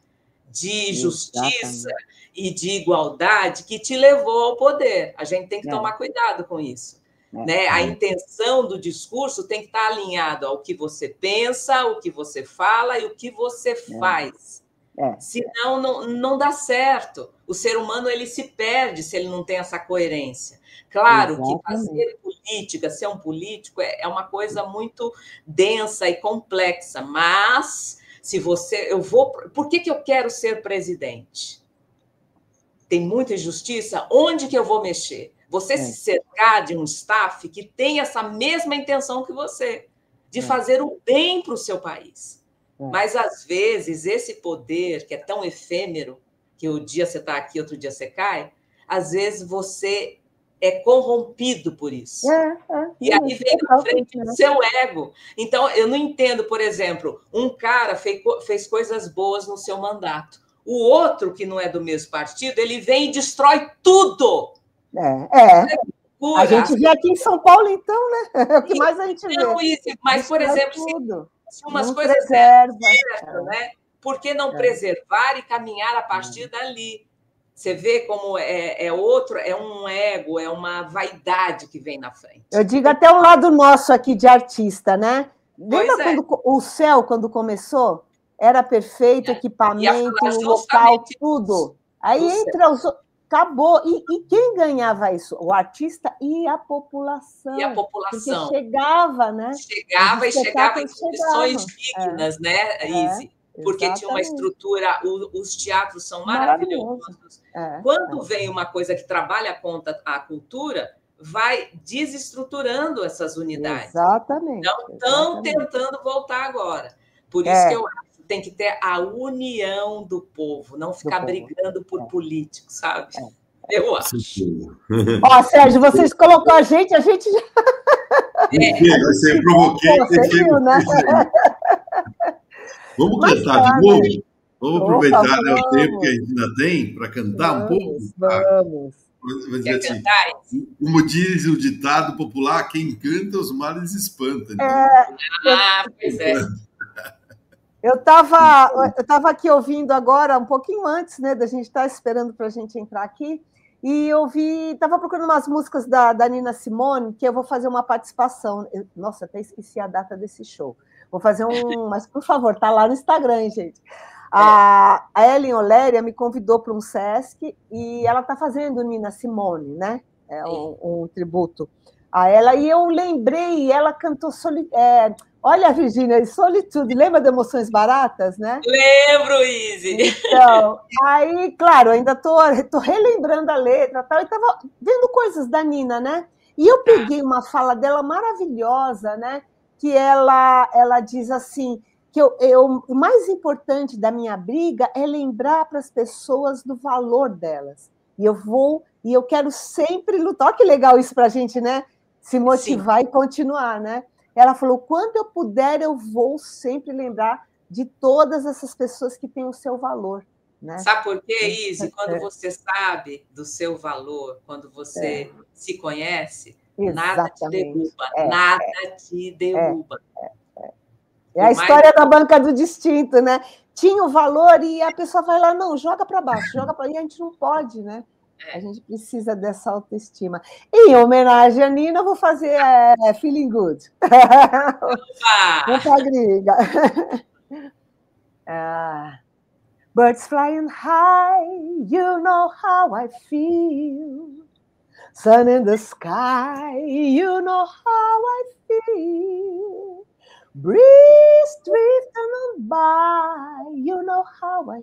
de justiça Exatamente. e de igualdade que te levou ao poder. A gente tem que é. tomar cuidado com isso. É. Né? A intenção do discurso tem que estar alinhado ao que você pensa, o que você fala e o que você é. faz. É. Senão, não, não dá certo. O ser humano ele se perde se ele não tem essa coerência. Claro Exatamente. que fazer política, ser um político, é, é uma coisa muito densa e complexa, mas se você. Eu vou. Por que, que eu quero ser presidente? Tem muita injustiça? Onde que eu vou mexer? Você é. se cercar de um staff que tem essa mesma intenção que você, de é. fazer o bem para o seu país. É. Mas, às vezes, esse poder, que é tão efêmero, que o dia você está aqui, outro dia você cai, às vezes você é corrompido por isso. É, é, e aí vem na frente o seu ego. Então, eu não entendo, por exemplo, um cara fez, fez coisas boas no seu mandato. O outro, que não é do mesmo partido, ele vem e destrói tudo. É, é. A gente vê aqui em São Paulo, então, né? É o que mais a gente não, vê. Isso, mas, por exemplo, se, se, umas não coisas preserva. Certo, né? Por que não é. preservar e caminhar a partir dali? Você vê como é, é, outro, é um ego, é uma vaidade que vem na frente. Eu digo até o lado nosso aqui de artista, né? Lembra é. quando o céu, quando começou? Era perfeito, é. equipamento, local, tudo. Aí entra os, acabou. E, e, quem ganhava isso? O artista e a população. E a população. Porque chegava, né? Chegava e chegava em condições dignas, é. né, Izzy? É, porque exatamente. tinha uma estrutura, os teatros são maravilhosos. É, Quando é. vem uma coisa que trabalha contra a cultura, vai desestruturando essas unidades. Exatamente. Então, estão tentando voltar agora. Por isso é. que eu acho tem que ter a união do povo, não ficar brigando por é. políticos, sabe? É. Eu acho. Ó, Sérgio, vocês colocou a gente, a gente já. É. Você provoquei. Você viu, né? Vamos Mas cantar tá, de novo? Né? Vamos aproveitar Opa, né, o tempo que a gente ainda tem para cantar vamos, um pouco? Vamos. Assim, como diz o ditado popular, quem canta os males espanta. Então, é, ah, pois é. Eu estava eu tava aqui ouvindo agora, um pouquinho antes né, da gente estar tá esperando para a gente entrar aqui, e eu vi, estava procurando umas músicas da, da Nina Simone, que eu vou fazer uma participação. Eu, nossa, até esqueci a data desse show. Vou fazer um. Mas, por favor, tá lá no Instagram, gente. A, a Ellen Oléria me convidou para um Sesc e ela está fazendo Nina Simone, né? É um, um, tributo a ela. E eu lembrei, ela cantou soli, é, Olha, Virginia, Solitude, lembra de Emoções Baratas, né? Lembro, Izzy. Então, aí, claro, ainda tô, tô relembrando a letra tal, e estava vendo coisas da Nina, né? E eu peguei uma fala dela maravilhosa, né? Que ela, ela diz assim, que eu, eu, o mais importante da minha briga é lembrar para as pessoas do valor delas. E eu vou, e eu quero sempre lutar. Olha que legal isso para a gente, né? Se motivar Sim. e continuar, né? Ela falou: quando eu puder, eu vou sempre lembrar de todas essas pessoas que têm o seu valor. Né? Sabe por quê, Izzy? Quando é. você sabe do seu valor, quando você é. se conhece, Exatamente. nada te derruba, é. nada te derruba. É, é, é. a história mais... da banca do distinto, né? Tinha o valor e a pessoa vai lá, não, joga para baixo, joga para e a gente não pode, né? A gente precisa dessa autoestima. Em homenagem a Nina, eu vou fazer é, Feeling Good. Opa! gringa. Uh, birds flying high, you know how I feel. Sun in the sky, you know how I feel. Breeze drifting on by, you know how I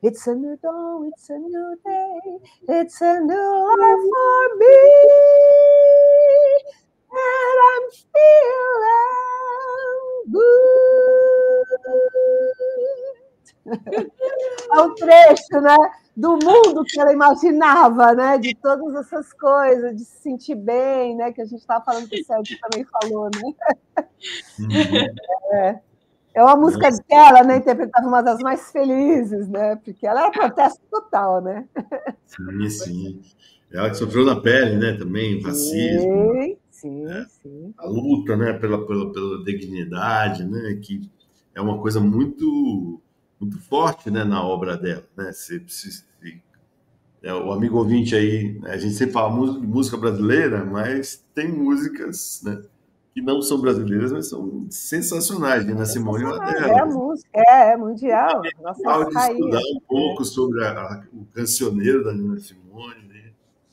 It's a new dawn, it's a new day, it's a new life for me. And I'm feeling good. É um trecho, né? Do mundo que ela imaginava, né? De todas essas coisas, de se sentir bem, né? Que a gente estava falando que o Sérgio também falou, né? Uhum. É. é uma música Nossa. dela, né? Interpretava uma das mais felizes, né? Porque ela era protesto total, né? Sim, sim. Ela que sofreu na pele, né? Também, racismo. Sim, sim, né? sim. A luta, né? Pela, pela, pela dignidade, né? Que é uma coisa muito muito forte né, na obra dela. Né? Se, se, se, é, o amigo ouvinte aí, né, a gente sempre fala música brasileira, mas tem músicas né, que não são brasileiras, mas são sensacionais, né? Na Simone é uma É a música, é, é mundial. Nossa, de estudar um pouco sobre a, a, o cancioneiro da Nina Simone né?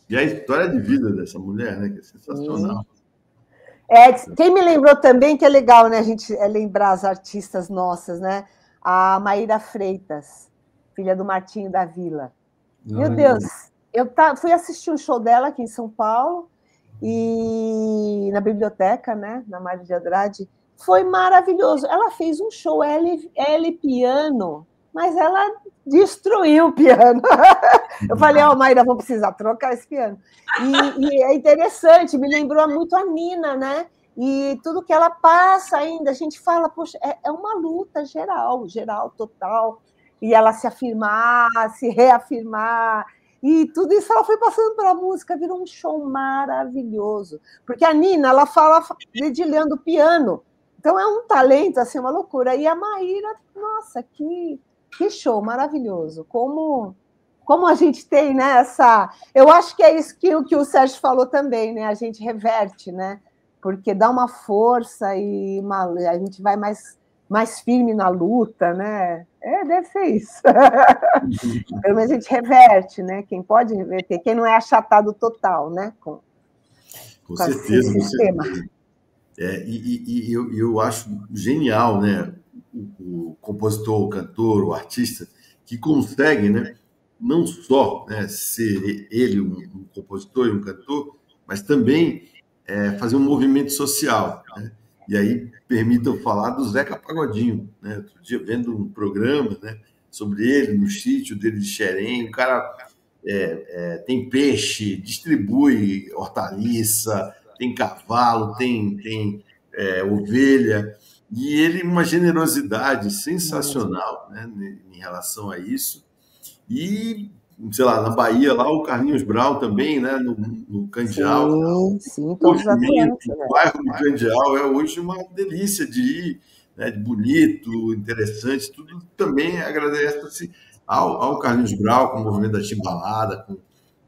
e a história de vida dessa mulher, né? Que é sensacional. É, quem me lembrou também que é legal, né? A gente é lembrar as artistas nossas, né? a Maíra Freitas, filha do Martinho da Vila. Meu Deus, eu tá, fui assistir um show dela aqui em São Paulo e na biblioteca, né, na Mário de Andrade. Foi maravilhoso. Ela fez um show, L, L piano, mas ela destruiu o piano. Eu falei, ó, oh, Maíra, vamos precisar trocar esse piano. E, e, é interessante, me lembrou muito a Nina, né? E tudo que ela passa ainda, a gente fala, poxa, é, é uma luta geral, geral, total. E ela se afirmar, se reafirmar. E tudo isso ela foi passando pela música, virou um show maravilhoso. Porque a Nina, ela fala dedilhando piano. Então é um talento, assim, uma loucura. E a Maíra, nossa, que, que show maravilhoso. Como como a gente tem né, essa. Eu acho que é isso que, que o Sérgio falou também, né? A gente reverte, né? porque dá uma força e uma, a gente vai mais, mais firme na luta, né? É, deve ser isso. Pelo menos a gente reverte, né? Quem pode reverter, quem não é achatado total, né? Com, com, com certeza, com certeza. É, e, e, e eu, eu acho genial, né? O, o, compositor, o cantor, o artista, que consegue, né? Não só né, ser ele um, um compositor e um cantor, mas também é, fazer um movimento social. Né? E aí permitam falar do Zeca Pagodinho. Né? Outro dia, vendo um programa né, sobre ele, no sítio dele de Xerém, o cara é, é, tem peixe, distribui hortaliça, tem cavalo, tem, tem é, ovelha, e ele uma generosidade sensacional né, em relação a isso. E sei lá, na Bahia, lá o Carlinhos Brau também, né, no, no Candial. Sim, sim, todos o né? bairro do Candial é hoje uma delícia de ir, né, bonito, interessante, tudo também agradece ao, ao Carlinhos Brau, com o movimento da Timbalada, com,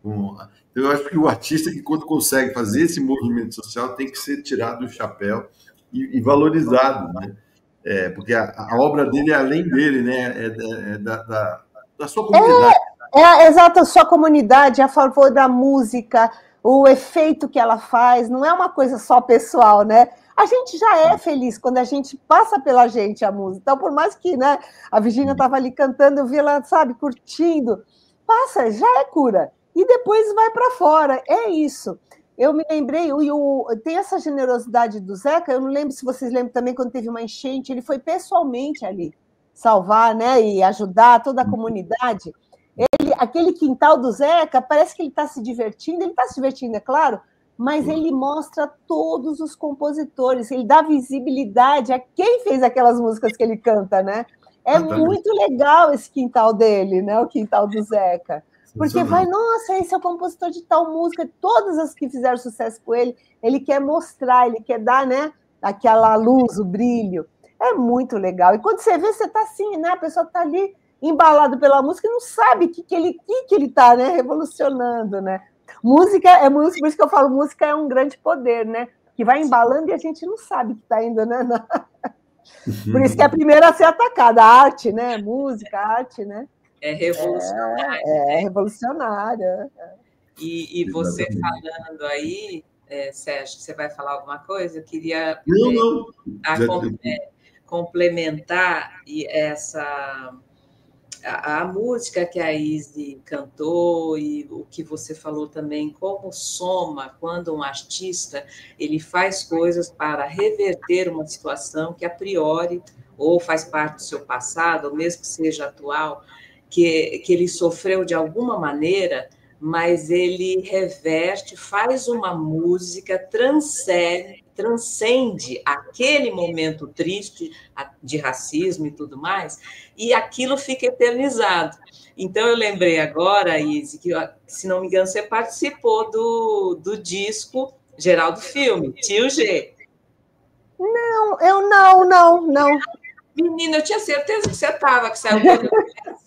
com... Então, eu acho que o artista que quando consegue fazer esse movimento social tem que ser tirado do chapéu e, e valorizado, né? É, porque a, a, obra dele é além dele, né? É, é, é da, da, da, sua comunidade. É é exato, sua comunidade a favor da música, o efeito que ela faz, não é uma coisa só pessoal, né? A gente já é feliz quando a gente passa pela gente a música. Então, por mais que né, a Virginia estava ali cantando, eu vi ela, sabe, curtindo, passa, já é cura. E depois vai para fora. É isso. Eu me lembrei, o, tem essa generosidade do Zeca, eu não lembro se vocês lembram também quando teve uma enchente, ele foi pessoalmente ali salvar, né, e ajudar toda a comunidade. Ele, aquele quintal do Zeca, parece que ele está se divertindo, ele está se divertindo, é claro, mas ele mostra todos os compositores, ele dá visibilidade a quem fez aquelas músicas que ele canta, né? É muito legal esse quintal dele, né? O quintal do Zeca. Porque vai, nossa, esse é o compositor de tal música, todas as que fizeram sucesso com ele, ele quer mostrar, ele quer dar, né? Aquela luz, o brilho. É muito legal. E quando você vê, você está assim, né? A pessoa está ali embalado pela música e não sabe o que, que ele que, que ele está né, revolucionando, né? Música é música, por isso que eu falo, música é um grande poder, né? Que vai embalando e a gente não sabe que está indo, né? Por isso que é a primeira a ser atacada, a arte, né? Música, arte, né? É revolucionária. É, é revolucionária. E, e você falando aí, é, Sérgio, você vai falar alguma coisa? Eu queria não, não. É, complementar essa a, a, música que a Izzy cantou e o que você falou também, como soma quando um artista ele faz coisas para reverter uma situação que a priori ou faz parte do seu passado, ou mesmo que seja atual, que, que ele sofreu de alguma maneira, mas ele reverte, faz uma música, transcende, transcende aquele momento triste de racismo e tudo mais, e aquilo fica eternizado. Então, eu lembrei agora, Izzy, que, se não me engano, você participou do, do disco geral do filme, Tio G. Não, eu não, não, não. Menina, eu tinha certeza que você estava, que saiu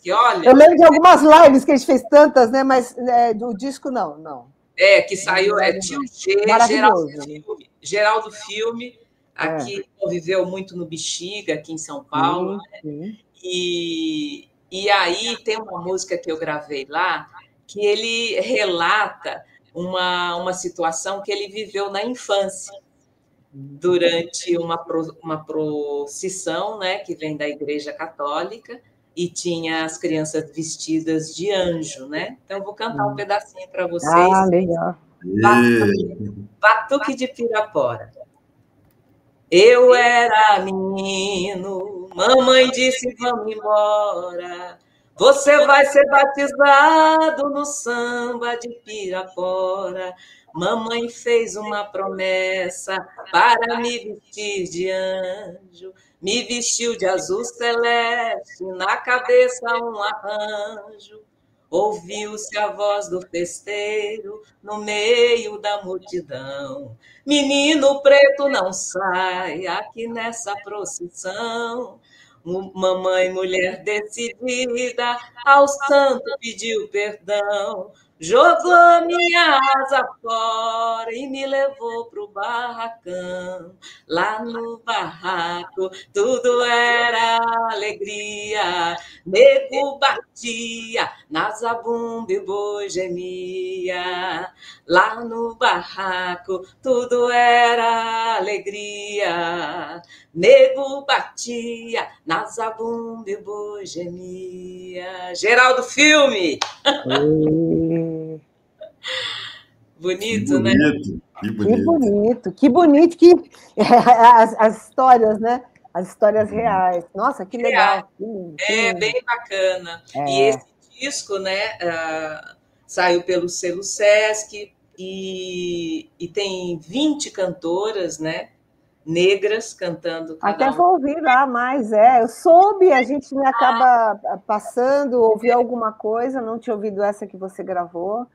que olha. Eu lembro de algumas lives que a gente fez tantas, né? Mas é, do disco não, não. É, que saiu, é Tio G, Geraldo Filme, Geraldo Filme, aqui é. conviveu muito no Bexiga, aqui em São Paulo. Né? E, e aí tem uma música que eu gravei lá, que ele relata uma, uma situação que ele viveu na infância durante uma, pro, uma procissão, né, que vem da Igreja Católica, e tinha as crianças vestidas de anjo, né? Então, eu vou cantar um pedacinho para vocês. Ah, legal. Batuque, Batuque de Pirapora. Eu era menino, mamãe disse: vamos embora. Você vai ser batizado no samba de Pirapora. Mamãe fez uma promessa para me vestir de anjo. Me vestiu de azul celeste, na cabeça um arranjo. Ouviu-se a voz do festeiro no meio da multidão. Menino preto, não sai aqui nessa procissão. Mamãe, mulher decidida, ao santo pediu perdão. Jogou minha asa fora e me levou pro barracão. Lá no barraco tudo era alegria. Nego batia, na zabumba e boi gemia. Lá no barraco tudo era alegria. Nego batia, na zabumba e boi gemia. Geraldo Filme! Bonito, que né? bonito, né? Que bonito. Que bonito, que bonito que as, as histórias, né? As histórias reais. Nossa, que legal. Que lindo, que é bem bacana. É. E esse disco, né, uh, saiu pelo selo Sesc e, e tem 20 cantoras, né? Negras cantando. Até vou ouvir lá mais, é. Eu soube, a gente me acaba passando, ouvi alguma coisa, não tinha ouvido essa que você gravou.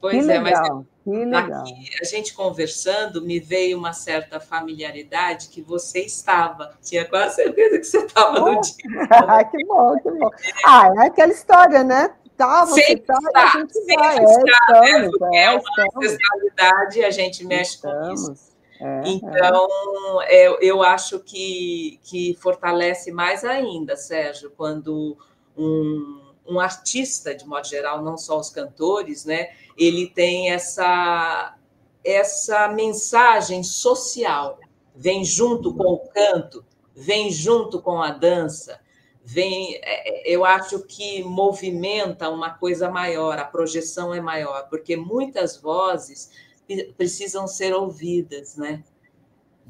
Pois que é, legal, mas aqui, a gente conversando, me veio uma certa familiaridade que você estava. Tinha quase certeza que você estava no dia. que bom, que bom. Ah, é aquela história, né? Tá, você sempre tá, está, a gente sempre vai. Está, é, né? estamos, é, é uma ancestralidade, a gente mexe estamos. com isso. É, então, é. Eu, eu acho que, que fortalece mais ainda, Sérgio, quando um, um artista, de modo geral, não só os cantores, né, ele tem essa, essa mensagem social, vem junto com o canto, vem junto com a dança, vem, é, é, eu acho que movimenta uma coisa maior, a projeção é maior, porque muitas vozes precisam ser ouvidas, né?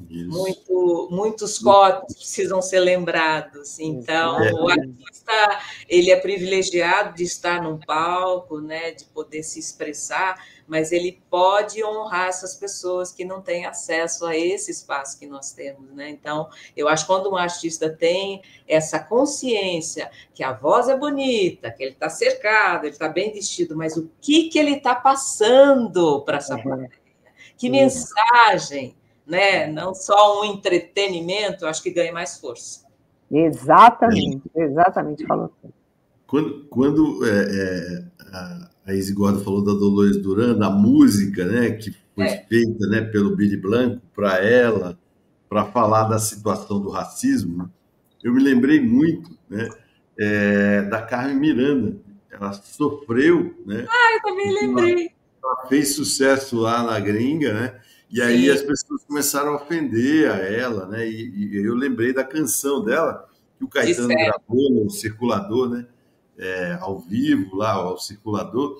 Muito, muitos corpos precisam ser lembrados. Então, é. o artista ele é privilegiado de estar num palco, né, de poder se expressar, mas ele pode honrar essas pessoas que não têm acesso a esse espaço que nós temos, né? Então, eu acho que quando um artista tem essa consciência que a voz é bonita, que ele está cercado, ele está bem vestido, mas o que que ele está passando para essa uhum. plateia? Que mensagem? Né? Não só um entretenimento, acho que ganha mais força. Exatamente, exatamente, falou. Quando, quando é, é, a Isigorda falou da Dolores Duran, da música, né, que foi é. feita, né, pelo Billy Blanco para ela, para falar da situação do racismo, eu me lembrei muito, né, é, da Carmen Miranda. Ela sofreu, né? Ah, eu também lembrei. Ela fez sucesso lá na gringa, né? E aí Sim. as pessoas começaram a ofender a ela, né? E, e, eu lembrei da canção dela, que o Caetano gravou no circulador, né? É, ao vivo lá, ao circulador,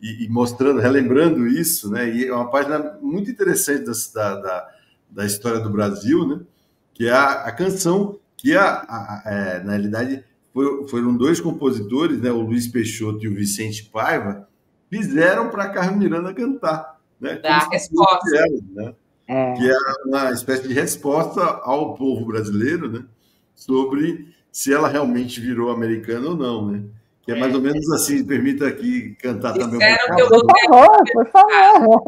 e, e, mostrando, relembrando isso, né? E é uma página muito interessante da, da, da história do Brasil, né? Que é a, a canção que, a, a, é, na realidade, foram dois compositores, né? O Luiz Peixoto e o Vicente Paiva, fizeram para a Carmen Miranda cantar. Né? Da resposta. né? É. Que é uma espécie de resposta ao povo brasileiro, né? Sobre se ela realmente virou americana ou não, né? Que é mais ou menos assim, permita aqui cantar também um pouco. Por favor, por favor.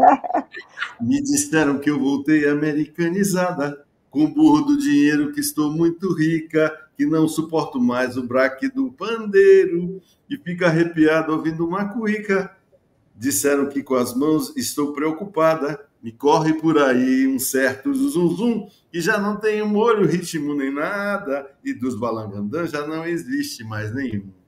Me disseram que eu voltei americanizada, com o burro do dinheiro que estou muito rica, que não suporto mais o braque do pandeiro, e fica arrepiado ouvindo uma cuíca. Disseram que com as mãos estou preocupada, me corre por aí um certo zum zum, e já não tem molho, ritmo nem nada, e dos balangandãs já não existe mais nenhum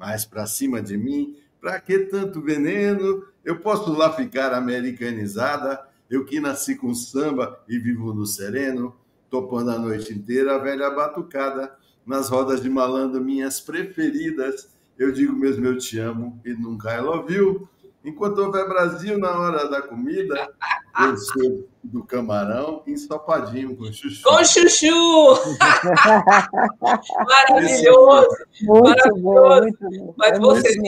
mais para cima de mim. Para que tanto veneno? Eu posso lá ficar americanizada. Eu que nasci com samba e vivo no sereno, topando a noite inteira a velha batucada. Nas rodas de malandro, minhas preferidas. Eu digo mesmo eu te amo e nunca ela ouviu. Enquanto houver Brasil na hora da comida, eu sou do camarão ensopadinho com chuchu. Com chuchu! maravilhoso! Muito maravilhoso. Bom, muito Mas é você.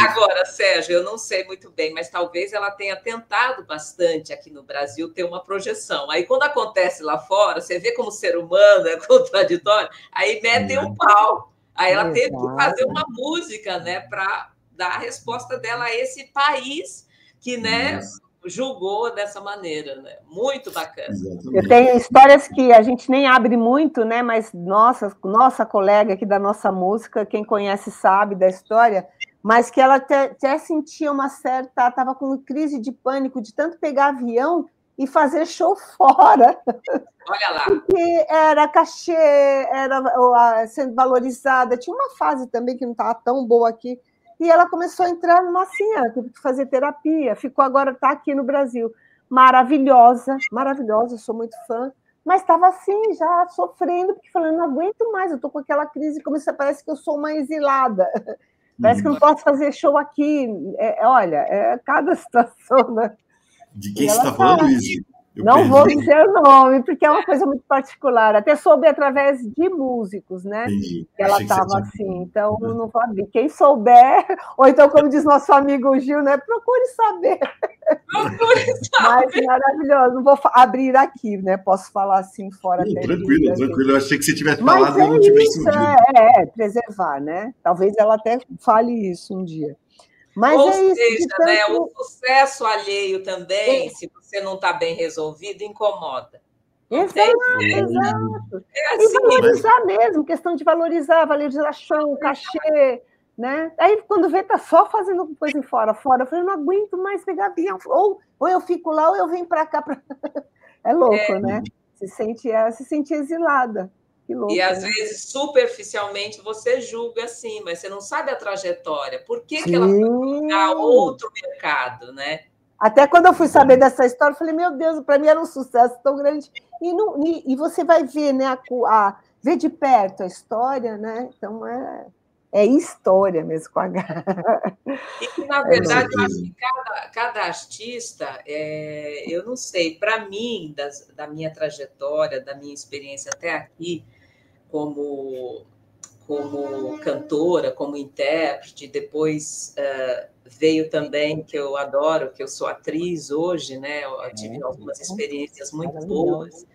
Agora, Sérgio, eu não sei muito bem, mas talvez ela tenha tentado bastante aqui no Brasil ter uma projeção. Aí, quando acontece lá fora, você vê como o ser humano é contraditório, aí metem um pau. Aí ela teve que fazer uma música, né, para dar a resposta dela a esse país que, né, julgou dessa maneira, né? Muito bacana. Exatamente. Eu tenho histórias que a gente nem abre muito, né? Mas nossa, nossa colega aqui da nossa música, quem conhece sabe da história, mas que ela até, até sentia uma certa, estava com crise de pânico de tanto pegar avião e fazer show fora. Olha lá. Porque era cachê, era sendo valorizada. Tinha uma fase também que não estava tão boa aqui e ela começou a entrar numa assim, ela teve que fazer terapia, ficou agora, está aqui no Brasil. Maravilhosa, maravilhosa, eu sou muito fã, mas estava assim, já sofrendo, porque falando, não aguento mais, eu estou com aquela crise, como se parece que eu sou uma exilada. Parece que não posso fazer show aqui. É, olha, é cada situação, né? De quem você está falando, isso? Eu não perdi. vou dizer o nome, porque é uma coisa muito particular. Até soube através de músicos, né? Entendi. Que ela estava assim. Então, não vou abrir. Quem souber, ou então, como diz nosso amigo Gil, né? Procure saber. Procure saber. Mas maravilhoso. Não vou abrir aqui, né? Posso falar assim fora. Não, tranquilo, tranquilo. Eu achei que você tivesse Mas falado é e não tivesse isso, é, é, preservar, né? Talvez ela até fale isso um dia. Mas Ou é seja, tanto... né, o sucesso alheio também, é. se você não está bem resolvido, incomoda. Exato, é. exato. É assim, e valorizar mesmo, questão de valorizar, valorização, cachê, né? Aí quando vê, tá só fazendo coisa fora, fora. Eu falei, não aguento mais pegar avião. Ou, ou eu fico lá, ou eu venho para cá. Pra... É louco, é. né? Se sente, se sente exilada. Louco, e às né? vezes, superficialmente, você julga assim, mas você não sabe a trajetória. Por que, que ela foi a outro mercado, né? Até quando eu fui saber dessa história, eu falei, meu Deus, para mim era um sucesso tão grande. E, não, e, e você vai ver, né, a, a, ver de perto a história, né? Então é, é história mesmo com H. E na é verdade, é eu acho que cada, cada artista, é, eu não sei, para mim, das, da minha trajetória, da minha experiência até aqui, como, como cantora, como intérprete, depois uh, veio também que eu adoro, que eu sou atriz hoje, né? Eu tive algumas experiências muito boas.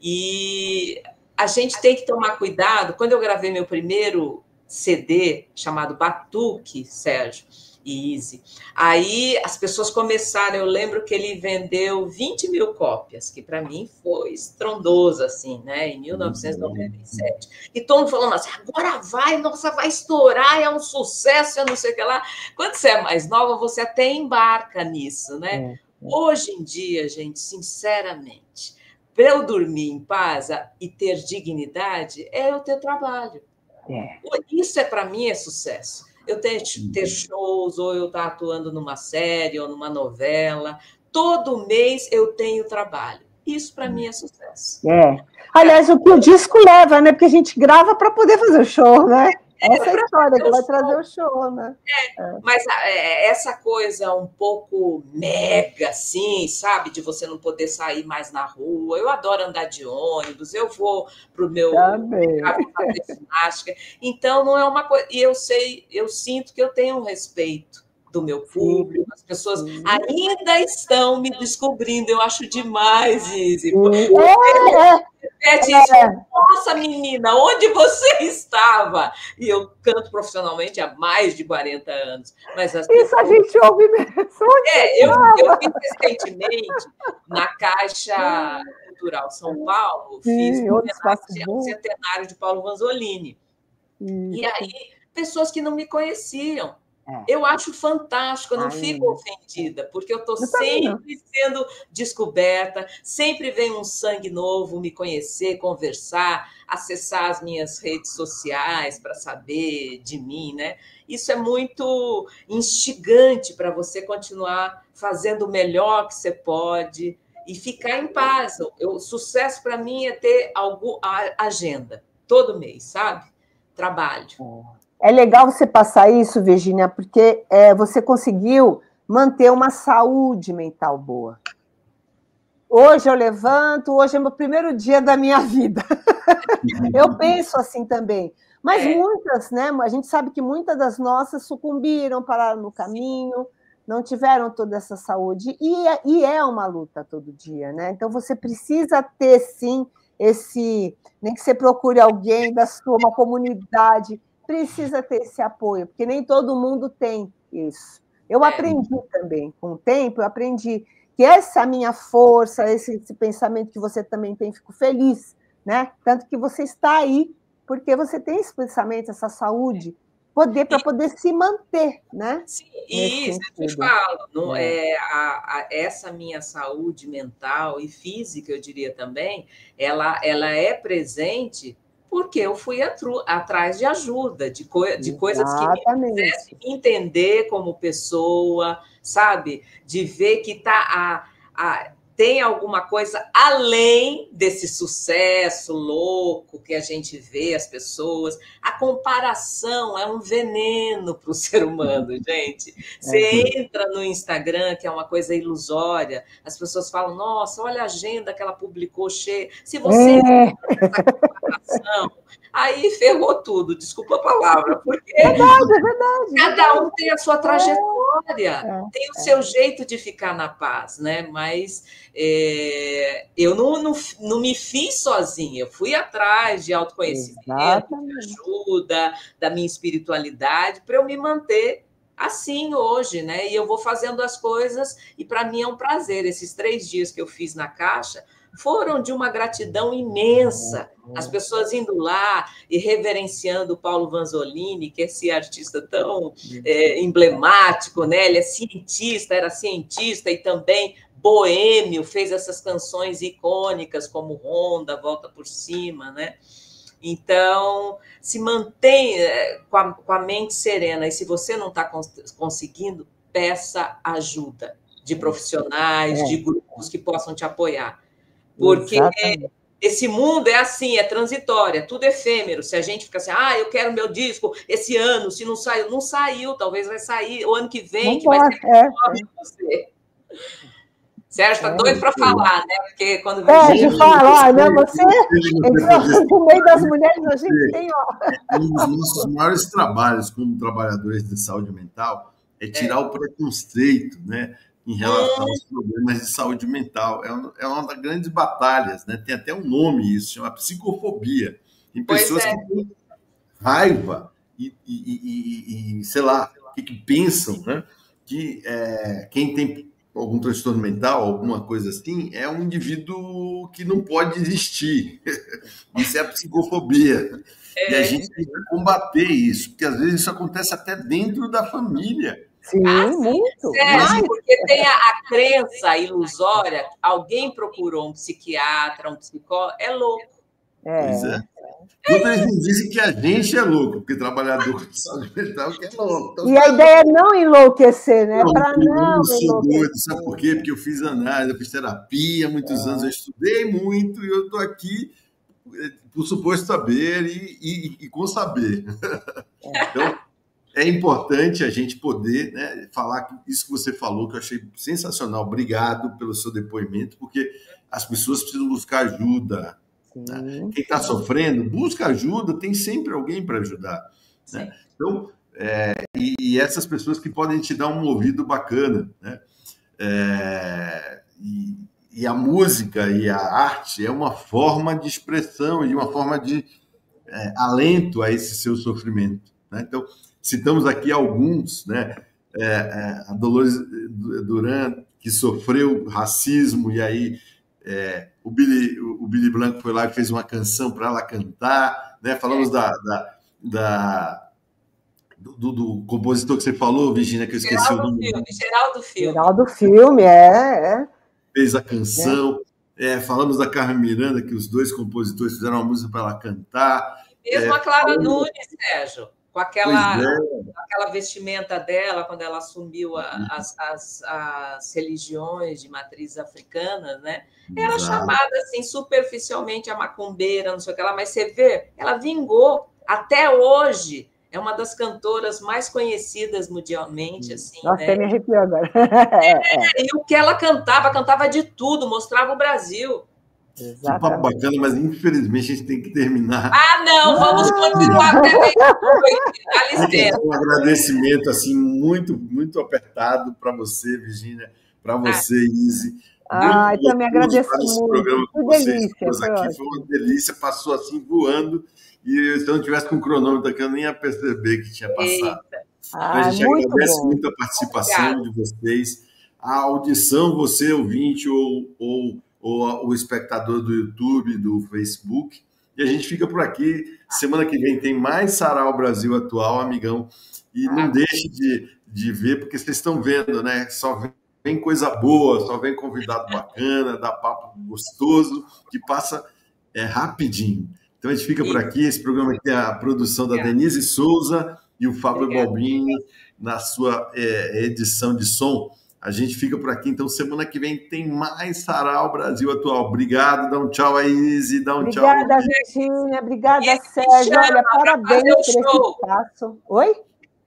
E a gente tem que tomar cuidado. Quando eu gravei meu primeiro CD chamado Batuque, Sérgio, Easy. Aí as pessoas começaram, eu lembro que ele vendeu 20 mil cópias, que para mim foi estrondoso, assim, né, em 1997. E todo mundo falando assim, agora vai, nossa, vai estourar, é um sucesso, eu não sei o que lá. Quando você é mais nova, você até embarca nisso, né? É, é. Hoje em dia, gente, sinceramente, para eu dormir em paz e ter dignidade, é eu ter trabalho. É. Isso é para mim é sucesso. Eu ter, ter shows, ou eu estar tá atuando numa série ou numa novela. Todo mês eu tenho trabalho. Isso para mim é sucesso. É. Aliás, o que o disco leva, né? Porque a gente grava para poder fazer o show, né? Essa é a história que vai trazer o show, né? É, é. Mas é, essa coisa um pouco mega, assim, sabe? De você não poder sair mais na rua. Eu adoro andar de ônibus, eu vou para o meu fazer ginástica. Então, não é uma coisa. E eu sei, eu sinto que eu tenho um respeito do meu público, as pessoas ainda estão me descobrindo, eu acho demais, Izzy. É, é, é. Nossa, menina, onde você estava? E eu canto profissionalmente há mais de 40 anos. Mas Isso pessoas... a gente ouve mesmo. É, eu, eu fiz recentemente na Caixa Cultural São Paulo, fiz Sim, um centenário de Paulo Vanzolini. E aí, pessoas que não me conheciam é. Eu acho fantástico, eu não Ai, fico ofendida, porque eu estou sempre sendo descoberta, sempre vem um sangue novo me conhecer, conversar, acessar as minhas redes sociais para saber de mim, né? Isso é muito instigante para você continuar fazendo o melhor que você pode e ficar em paz. O sucesso para mim é ter algo, a agenda todo mês, sabe? Trabalho. Oh. É legal você passar isso, Virginia, porque é, você conseguiu manter uma saúde mental boa. Hoje eu levanto, hoje é meu primeiro dia da minha vida. eu penso assim também. Mas é. muitas, né? A gente sabe que muitas das nossas sucumbiram, pararam no caminho, não tiveram toda essa saúde. E é, e é uma luta todo dia, né? Então você precisa ter sim esse. Nem que você procure alguém da sua uma comunidade precisa ter esse apoio, porque nem todo mundo tem isso. Eu é. aprendi também, com o tempo, eu aprendi que essa minha força, esse, esse pensamento que você também tem, fico feliz, né? Tanto que você está aí, porque você tem esse pensamento, essa saúde, poder para poder se manter, né? Sim, isso eu te falo, não, é. é a, a, essa minha saúde mental e física, eu diria também, ela, ela é presente porque eu fui atrás de ajuda, de, co de coisas que me fizessem entender como pessoa, sabe? De ver que tá a, a tem alguma coisa além desse sucesso louco que a gente vê as pessoas. A comparação é um veneno para o ser humano, gente. Você é. entra no Instagram, que é uma coisa ilusória, as pessoas falam: nossa, olha a agenda que ela publicou cheia. Se você é. essa comparação, aí ferrou tudo, desculpa a palavra, porque é verdade, é verdade, cada um tem a sua trajetória, é, tem o é. seu jeito de ficar na paz, né? Mas é, eu não, não, não me fiz sozinha, eu fui atrás de autoconhecimento, Exatamente. de ajuda, da minha espiritualidade, para eu me manter assim hoje, né? E eu vou fazendo as coisas, e para mim é um prazer. Esses três dias que eu fiz na caixa foram de uma gratidão imensa. As pessoas indo lá e reverenciando o Paulo Vanzolini, que é esse artista tão é, emblemático, né? Ele é cientista, era cientista e também boêmio, fez essas canções icônicas como Ronda, Volta por Cima, né? Então, se mantém é, com a, com a mente serena, e se você não está cons conseguindo, peça ajuda de profissionais, é. de grupos que possam te apoiar. Porque Exatamente. esse mundo é assim, é transitório, é tudo efêmero. Se a gente fica assim, ah, eu quero meu disco esse ano, se não saiu, não saiu, talvez vai sair o ano que vem, não que pode, vai ser é. você. Sérgio está é, doido para falar, né? Porque quando vem. É, gente fala, né? Você no meio das mulheres, a gente tem, ó. Um dos nossos maiores trabalhos como trabalhadores de saúde mental é tirar é. o preconceito, né? Em relação aos problemas de saúde mental. É uma, é uma das grandes batalhas, né? Tem até um nome isso, chama psicofobia. Tem pessoas é. que têm raiva e, e, e, e sei lá, que, que pensam, né? Que é, quem tem algum transtorno mental, alguma coisa assim, é um indivíduo que não pode existir. Isso é a psicofobia. É. E a gente tem que combater isso, porque às vezes isso acontece até dentro da família. Sim, ah, muito. Sério, porque tem a, a, crença ilusória, alguém procurou um psiquiatra, um psicólogo, é louco. É. Pois é. Muitas dizem que a gente é louco, porque trabalhador com saúde mental que é louco. Então, e a ideia é não enlouquecer, né? Para não, não sou doido, sabe por quê? Porque eu fiz análise, eu fiz terapia há muitos é. anos, eu estudei muito e eu estou aqui eh, por suposto saber e, e, e com saber. É. Então, é importante a gente poder né, falar isso que você falou, que eu achei sensacional. Obrigado pelo seu depoimento, porque as pessoas precisam buscar ajuda. Né? Quem está sofrendo, busca ajuda, tem sempre alguém para ajudar. Né? Então, é, e, e, essas pessoas que podem te dar um ouvido bacana. Né? É, e, e, a música e a arte é uma forma de expressão e uma forma de é, alento a esse seu sofrimento. Né? Então, citamos aqui alguns, né? É, é, a Dolores Duran, que sofreu racismo, e aí é, o, Billy, o Billy Blanco foi lá e fez uma canção para ela cantar, né? Falamos é. da, da, da do, do, compositor que você falou, Virginia, que eu esqueci Geraldo o nome. Filme, Geraldo Filme. Geraldo Filme, é. é. Fez a canção. É. falamos da Carmen Miranda, que os dois compositores fizeram uma música para ela cantar. Mesmo a Clara Nunes, Sérgio com aquela, é. aquela vestimenta dela, quando ela assumiu a, uhum. as, as, as, religiões de matriz africana, né? Era Exato. chamada assim superficialmente a macumbeira, não sei o que lá, mas você vê, ela vingou até hoje. É uma das cantoras mais conhecidas mundialmente, assim. Nossa, né? me arrepiou agora. É, e o que ela cantava, cantava de tudo, mostrava o Brasil. Exatamente. Um papo bacana, mas infelizmente a gente tem que terminar. Ah, não, vamos continuar até licença. Um agradecimento assim muito, muito apertado para você, Virginia, para você, ah. Izzy. Ah, eu também agradeço muito. Programa com vocês, delícia, aqui. Foi uma delícia, passou assim voando. E se eu não tivesse com o cronômetro aqui, eu nem ia perceber que tinha passado. Então, a gente muito agradece bom. muito a participação Obrigada. de vocês, a audição, você ouvinte ou, ou ou o espectador do YouTube, do Facebook. E a gente fica por aqui. Semana que vem tem mais Sarau Brasil Atual, amigão. E não ah. deixe de, de ver, porque vocês estão vendo, né? Só vem coisa boa, só vem convidado bacana, dá papo gostoso, que passa é, rapidinho. Então a gente fica por aqui. Esse programa aqui é a produção da Denise Souza e o Fábio Balbini na sua é, edição de som. A gente fica por aqui, então semana que vem tem mais Sarau Brasil Atual. Obrigado, dá um tchau aí, Izzy, dá um obrigada, tchau. Obrigada, Virginia, obrigada, Sérgio. Olha, parabéns por esse espaço. Oi?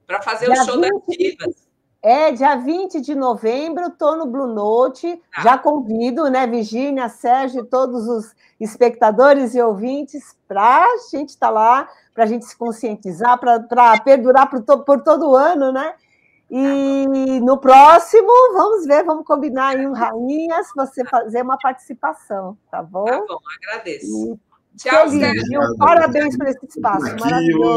Para fazer dia o show 20, das divas. É, dia 20 de novembro, estou no Blue Note. Ah. Já convido, né, Virginia, Sérgio e todos os espectadores e ouvintes para a gente estar tá lá, para a gente se conscientizar, para perdurar por, to, por todo o ano, né? E no próximo, vamos ver, vamos combinar aí um Rainhas, você fazer uma participação, tá bom? Tá bom, agradeço. E Tchau, Sérgio. Parabéns por esse espaço maravilhoso.